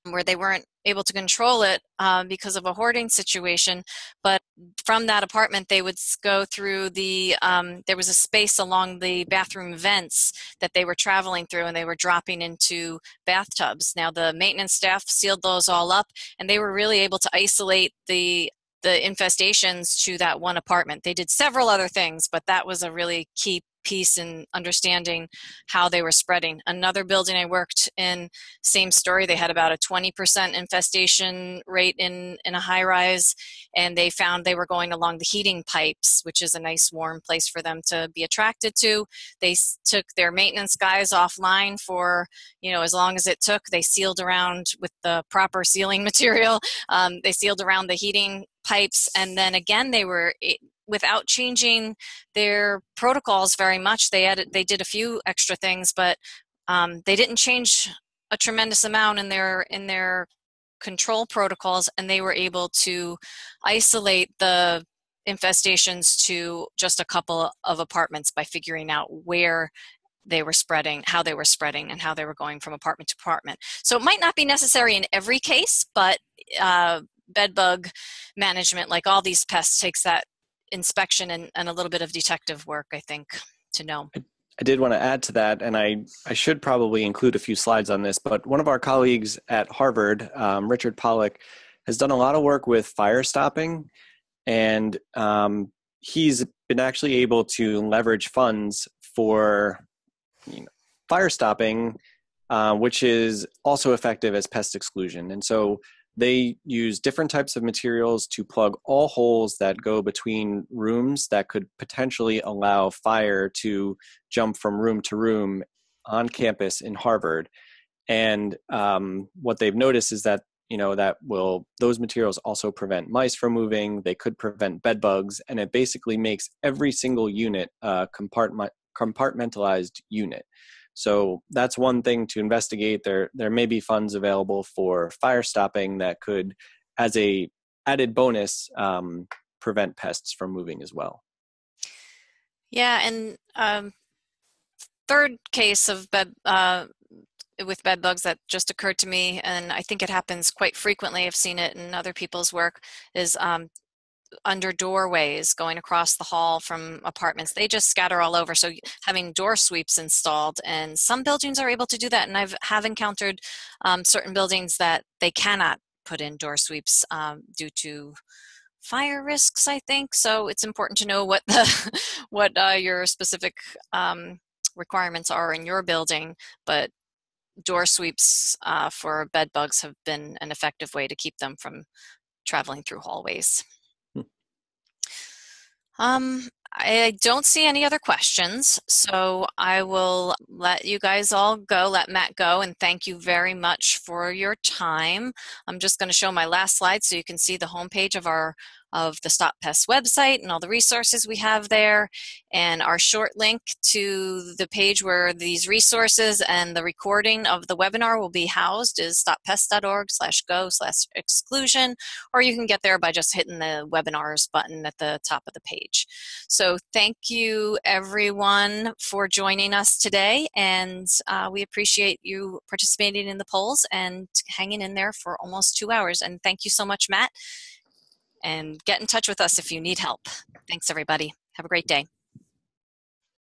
where they weren't able to control it uh, because of a hoarding situation. But from that apartment, they would go through the, um, there was a space along the bathroom vents that they were traveling through and they were dropping into bathtubs. Now, the maintenance staff sealed those all up and they were really able to isolate the the infestations to that one apartment. They did several other things, but that was a really key piece in understanding how they were spreading. Another building I worked in, same story. They had about a 20% infestation rate in, in a high rise, and they found they were going along the heating pipes, which is a nice warm place for them to be attracted to. They took their maintenance guys offline for, you know, as long as it took. They sealed around with the proper sealing [laughs] material. Um, they sealed around the heating and then again they were without changing their protocols very much. They added, they did a few extra things, but um, they didn't change a tremendous amount in their in their control protocols, and they were able to isolate the infestations to just a couple of apartments by figuring out where they were spreading, how they were spreading, and how they were going from apartment to apartment. So it might not be necessary in every case, but uh, bed bug management, like all these pests, takes that inspection and, and a little bit of detective work, I think, to know. I did want to add to that, and I, I should probably include a few slides on this, but one of our colleagues at Harvard, um, Richard Pollack, has done a lot of work with fire stopping, and um, he's been actually able to leverage funds for you know, fire stopping, uh, which is also effective as pest exclusion. And so they use different types of materials to plug all holes that go between rooms that could potentially allow fire to jump from room to room on campus in Harvard. And um, what they've noticed is that you know that will those materials also prevent mice from moving. They could prevent bed bugs, and it basically makes every single unit a compartment, compartmentalized unit. So that's one thing to investigate. There there may be funds available for fire stopping that could, as a added bonus, um, prevent pests from moving as well. Yeah, and um, third case of bed uh, with bed bugs that just occurred to me, and I think it happens quite frequently. I've seen it in other people's work. Is um, under doorways going across the hall from apartments. They just scatter all over. So having door sweeps installed and some buildings are able to do that and i've have encountered um, certain buildings that they cannot put in door sweeps um, due to fire risks i think. So it's important to know what the [laughs] what uh, your specific um, requirements are in your building but door sweeps uh, for bed bugs have been an effective way to keep them from traveling through hallways um, I don't see any other questions, so I will let you guys all go, let Matt go, and thank you very much for your time. I'm just going to show my last slide so you can see the homepage of our of the Stop Pest website and all the resources we have there, and our short link to the page where these resources and the recording of the webinar will be housed is stoppests.org slash go slash exclusion, or you can get there by just hitting the webinars button at the top of the page. So thank you everyone for joining us today, and uh, we appreciate you participating in the polls and hanging in there for almost two hours. And thank you so much, Matt and get in touch with us if you need help. Thanks, everybody. Have a great day.